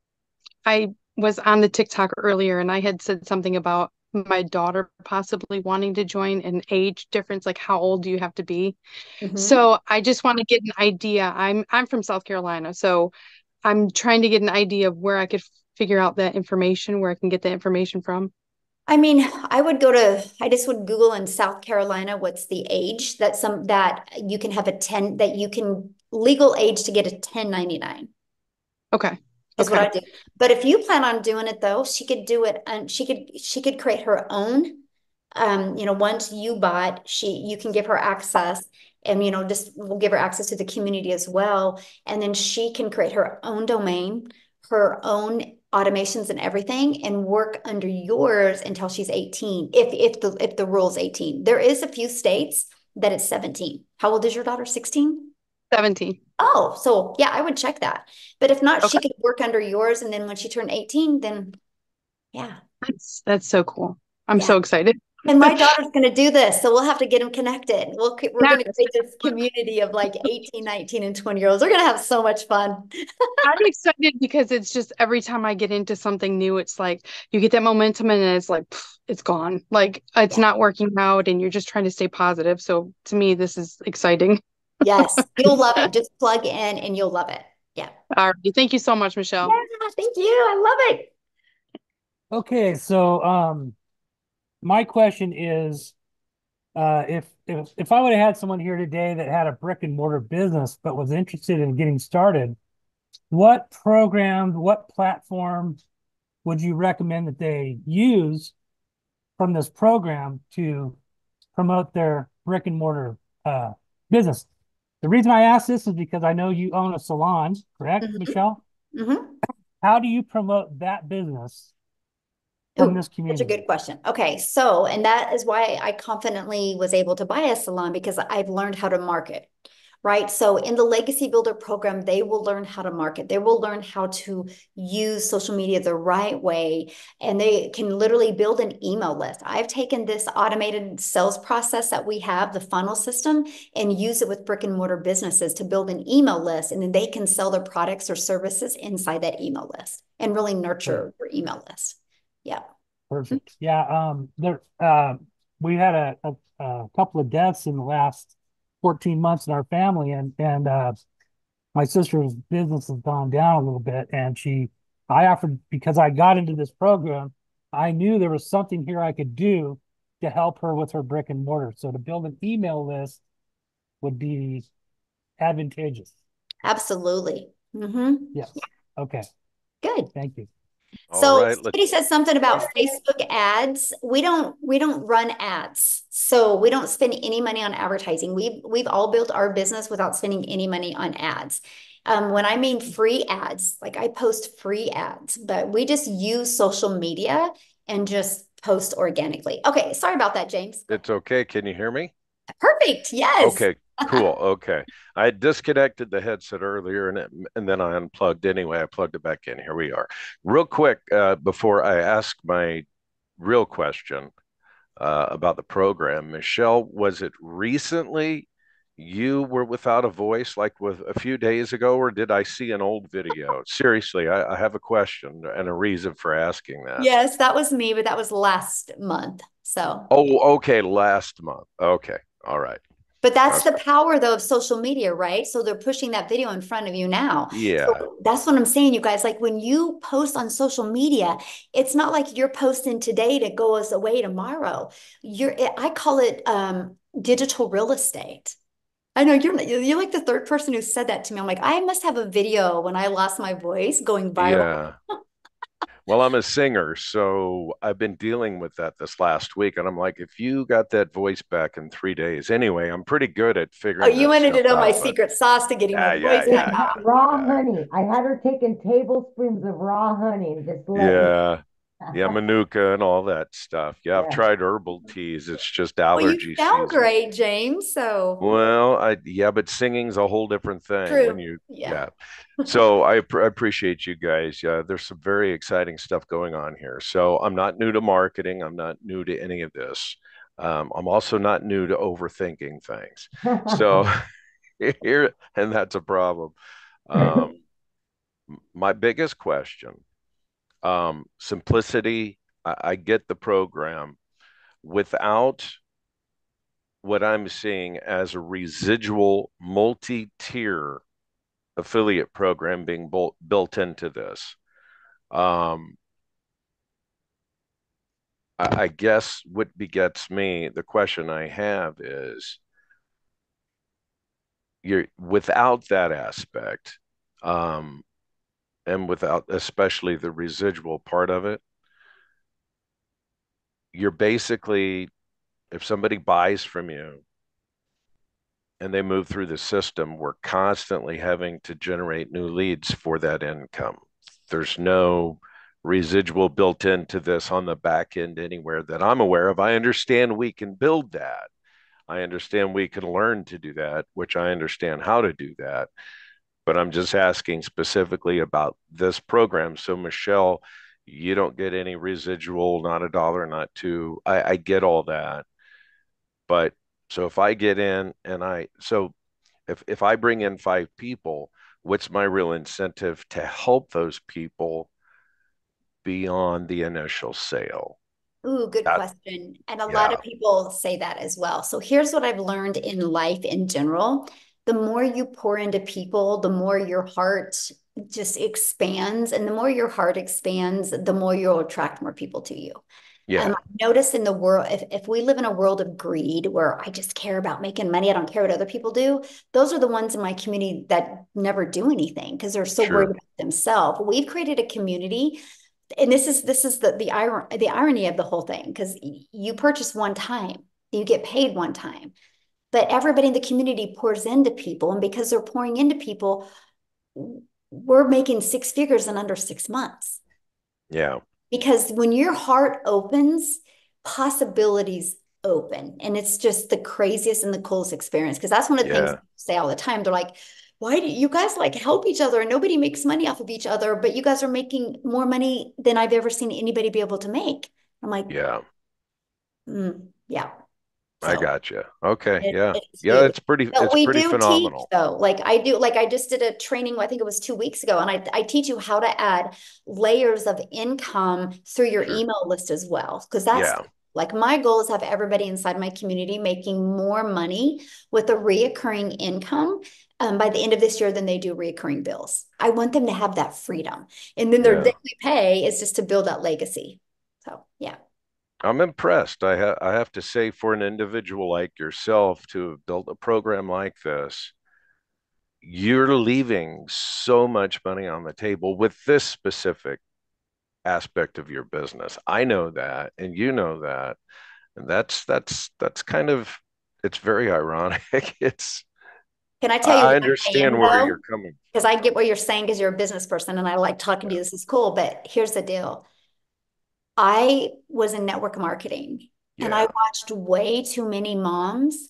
I was on the TikTok earlier and I had said something about my daughter possibly wanting to join an age difference, like how old do you have to be? Mhm. So I just want to get an idea. I'm I'm from South Carolina, so I'm trying to get an idea of where I could figure out that information, where I can get the information from. I mean, I would go to, I just would Google in South Carolina, what's the age that some, that you can have a 10, that you can, legal age to get a 1099. Okay. is what I do. But if you plan on doing it though, she could do it and she could she could create her own. Um, you know, once you bought, she you can give her access and you know, just we'll give her access to the community as well. And then she can create her own domain, her own automations and everything, and work under yours until she's 18. If if the if the rule's 18. There is a few states that it's 17. How old is your daughter? 16? 17. Oh, so yeah, I would check that. But if not, she could work under yours, and then when she turned 18, then yeah. That's that's so cool. I'm so excited. And my daughter's gonna do this, so we'll have to get them connected. We'll cre- we're gonna Yes. create this community of like 18, 19, and 20 year olds. We're gonna have so much fun. I'm excited because it's just every time I get into something new, it's like you get that momentum and it's like pff, it's gone. Like it's not working out and you're just trying to stay positive. So to me, this is exciting. Yes, you'll love it. Just plug in and you'll love it. Yeah. All right. Thank you so much, Michelle. Yeah, thank you. I love it. Okay, so um, my question is, uh, if if if I would have had someone here today that had a brick and mortar business but was interested in getting started, what program, what platform would you recommend that they use from this program to promote their brick and mortar uh, business? The reason I ask this is because I know you own a salon, correct, Mhm. Michelle? Mhm. How do you promote that business Oh, from this Such a good question. Okay, so, and that is why I confidently was able to buy a salon because I've learned how to market, right? So in the Legacy Builder program, they will learn how to market. They will learn how to use social media the right way, and they can literally build an email list. I've taken this automated sales process that we have, the funnel system, and use it with brick and mortar businesses to build an email list, and then they can sell their products or services inside that email list and really nurture your email list. Yeah. Perfect. Yeah. Um, there, uh, we had a, a, a couple of deaths in the last 14 months in our family and, and, uh, my sister's business has gone down a little bit and she, I offered, because I got into this program, I knew there was something here I could do to help her with her brick and mortar. So to build an email list would be advantageous. Absolutely. Mm-hmm. Yes. Okay. Good. Thank you. So right, let's- somebody said something about Facebook ads. We don't we don't run ads. So we don't spend any money on advertising. We've we've all built our business without spending any money on ads. Um, when I mean free ads, like I post free ads, but we just use social media and just post organically. Okay, sorry about that, James. It's okay. Can you hear me? Perfect. Yes. Okay, cool. Okay. I disconnected the headset earlier and it, and then I unplugged anyway. I plugged it back in. Here we are. Real quick, uh, before I ask my real question uh, about the program, Michelle, was it recently you were without a voice like with a few days ago, or did I see an old video? Seriously, I, I have a question and a reason for asking that. Yes, that was me, but that was last month. So Oh, okay, last month. Okay, all right. But that's the power though of social media, right? So they're pushing that video in front of you now. Yeah. So that's what I'm saying, you guys. Like when you post on social media, it's not like you're posting today to go us away tomorrow. You're, I call it um, digital real estate. I know you're you're like the third person who said that to me. I'm like, I must have a video when I lost my voice going viral. Yeah. Well, I'm a singer, so I've been dealing with that this last week. And I'm like, if you got that voice back in three days, anyway, I'm pretty good at figuring. Out. Oh, you wanted to stuff know my. But secret sauce to getting yeah, my yeah, voice yeah, back. yeah, Raw honey. I had her taking tablespoons of raw honey and just letting yeah, yeah, manuka and all that stuff. Yeah, I've tried herbal teas. It's just Well, you sound season. great, James. So Well, I yeah, but singing's a whole different thing when true. you Yeah. yeah. So I, I appreciate you guys. Yeah, there's some very exciting stuff going on here. So I'm not new to marketing. I'm not new to any of this. Um, I'm also not new to overthinking things. So here, and that's a problem. Um, my biggest question, um, simplicity. I, I get the program without what I'm seeing as a residual multi-tier affiliate program being built built into this. Um, I, I guess what begets me, the question I have is you're without that aspect, um, and without especially the residual part of it, you're basically, if somebody buys from you and they move through the system, we're constantly having to generate new leads for that income. There's no residual built into this on the back end anywhere that I'm aware of. I understand we can build that. I understand we can learn to do that, which I understand how to do that. But I'm just asking specifically about this program. So, Michelle, you don't get any residual, not a dollar, not two. I, I get all that. But so if I get in and I, so if, if I bring in five people, what's my real incentive to help those people beyond the initial sale? Ooh, good That, question. And a lot of people say that as well. So here's what I've learned in life in general. The more you pour into people, the more your heart just expands. And the more your heart expands, the more you'll attract more people to you. yeah, Um, I notice in the world, if, if we live in a world of greed where I just care about making money, I don't care what other people do, those are the ones in my community that never do anything because they're so worried about themselves. We've created a community, and this is this is the the iron the irony of the whole thing because you purchase one time, you get paid one time, but everybody in the community pours into people, and because they're pouring into people, we're making six figures in under six months. Yeah, Because when your heart opens, possibilities open. And it's just the craziest and the coolest experience. Because that's one of the things yeah, people say all the time. They're like, why do you guys like help each other and nobody makes money off of each other, but you guys are making more money than I've ever seen anybody be able to make. I'm like, yeah. mm, yeah. I So got you. Okay, it, yeah, it's yeah. It's pretty. But It's we pretty do teach phenomenal. though. Like I do, like I just did a training, I think it was two weeks ago, and I, I teach you how to add layers of income through your Sure. email list as well. Because that's Yeah, like my goal is have everybody inside my community making more money with a reoccurring income um, by the end of this year than they do reoccurring bills. I want them to have that freedom. And then their yeah. daily pay is just to build that legacy. So yeah. I'm impressed. I ha I have to say, for an individual like yourself to have built a program like this, you're leaving so much money on the table with this specific aspect of your business. I know that, and you know that, and that's that's that's kind of it's very ironic. It's Can I tell you I understand where though? you're coming Because I get what you're saying because you're a business person and I like talking to you. This is cool. But here's the deal. I was in network marketing and I watched way too many moms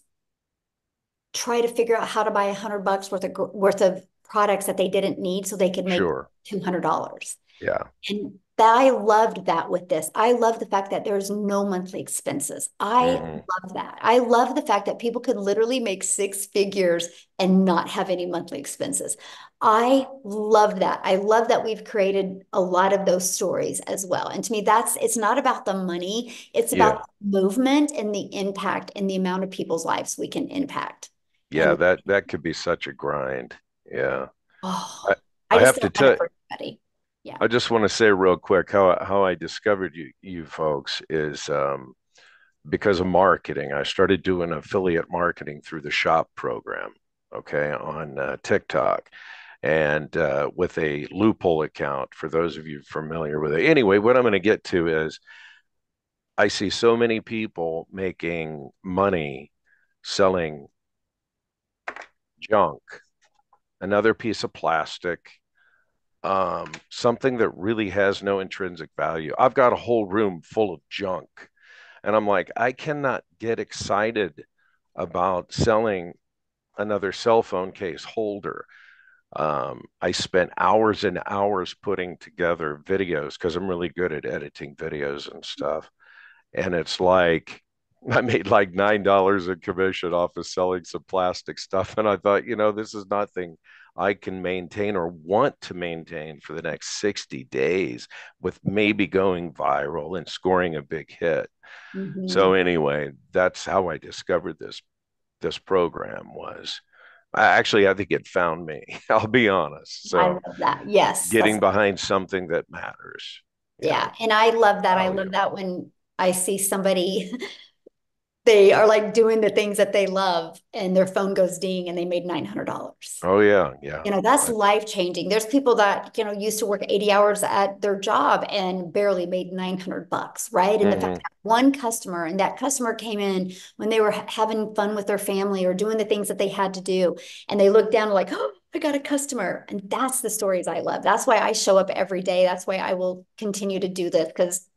try to figure out how to buy a hundred bucks worth of worth of products that they didn't need so they could make sure. two hundred dollars. Yeah, And that I loved that with this. I love the fact that there's no monthly expenses. I hmm love that. I love the fact that people can literally make six figures and not have any monthly expenses. I love that. I love that we've created a lot of those stories as well. And to me, that's it's not about the money, it's Yeah, about the movement and the impact and the amount of people's lives we can impact. yeah. And That that could be such a grind. Yeah. oh, I I I have to don't have it tell. everybody. Yeah. I just want to say real quick how how I discovered you you folks is um, because of marketing. I started doing affiliate marketing through the shop program, okay, on uh, TikTok and uh, with a loophole account for those of you familiar with it. Anyway, what I'm going to get to is I see so many people making money selling junk, another piece of plastic, um, something that really has no intrinsic value. I've got a whole room full of junk. And I'm like, I cannot get excited about selling another cell phone case holder. Um, I spent hours and hours putting together videos because I'm really good at editing videos and stuff. And it's like, I made like nine dollars in commission off of selling some plastic stuff, and I thought, you know, this is nothing I can maintain or want to maintain for the next 60 days with maybe going viral and scoring a big hit. Mm-hmm. So anyway, that's how I discovered this this program was actually I think it found me. I'll be honest. So I love that. Yes. Getting behind something that matters. Yeah. Know? And I love that. Oh, I love yeah. that when I see somebody they are like doing the things that they love and their phone goes ding and they made $900 oh yeah yeah you know that's life changing there's people that you know used to work 80 hours at their job and barely made 900 bucks right and mm-hmm. the fact that one customer and that customer came in when they were having fun with their family or doing the things that they had to do and they looked down like oh I got a customer. And that's the stories I love. That's why I show up every day. That's why I will continue to do this because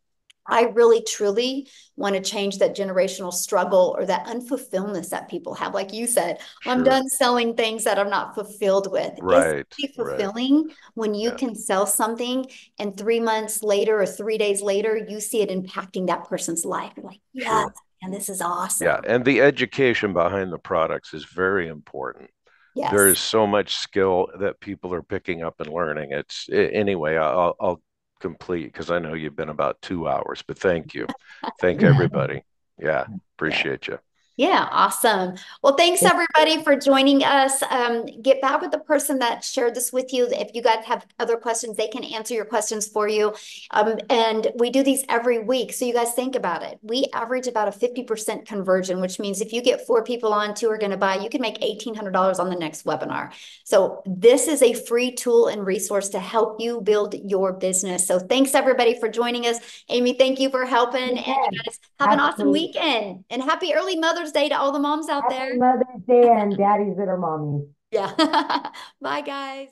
I really truly want to change that generational struggle or that unfulfilledness that people have. Like you said, sure. I'm done selling things that I'm not fulfilled with. Right. It's fulfilling right. when you yeah. can sell something and three months later or three days later, you see it impacting that person's life. You're like, yeah, sure. and this is awesome. Yeah. And the education behind the products is very important. Yes. There is so much skill that people are picking up and learning. It's anyway, I'll, I'll complete because I know you've been about two hours, but thank you. Thank everybody. Yeah, appreciate you. Yeah, awesome. Well, thanks everybody for joining us. Um, get back with the person that shared this with you. If you guys have other questions, they can answer your questions for you. Um, and we do these every week. So you guys think about it. We average about a 50% conversion, which means if you get four people on, two are going to buy, you can make $1,800 on the next webinar. So this is a free tool and resource to help you build your business. So thanks everybody for joining us. Amy, thank you for helping. And you guys have Absolutely. an awesome weekend and happy early Mother's Mother's Day to all the moms out Happy there. Mother's Day and daddies that are mommies. Yeah. Bye, guys.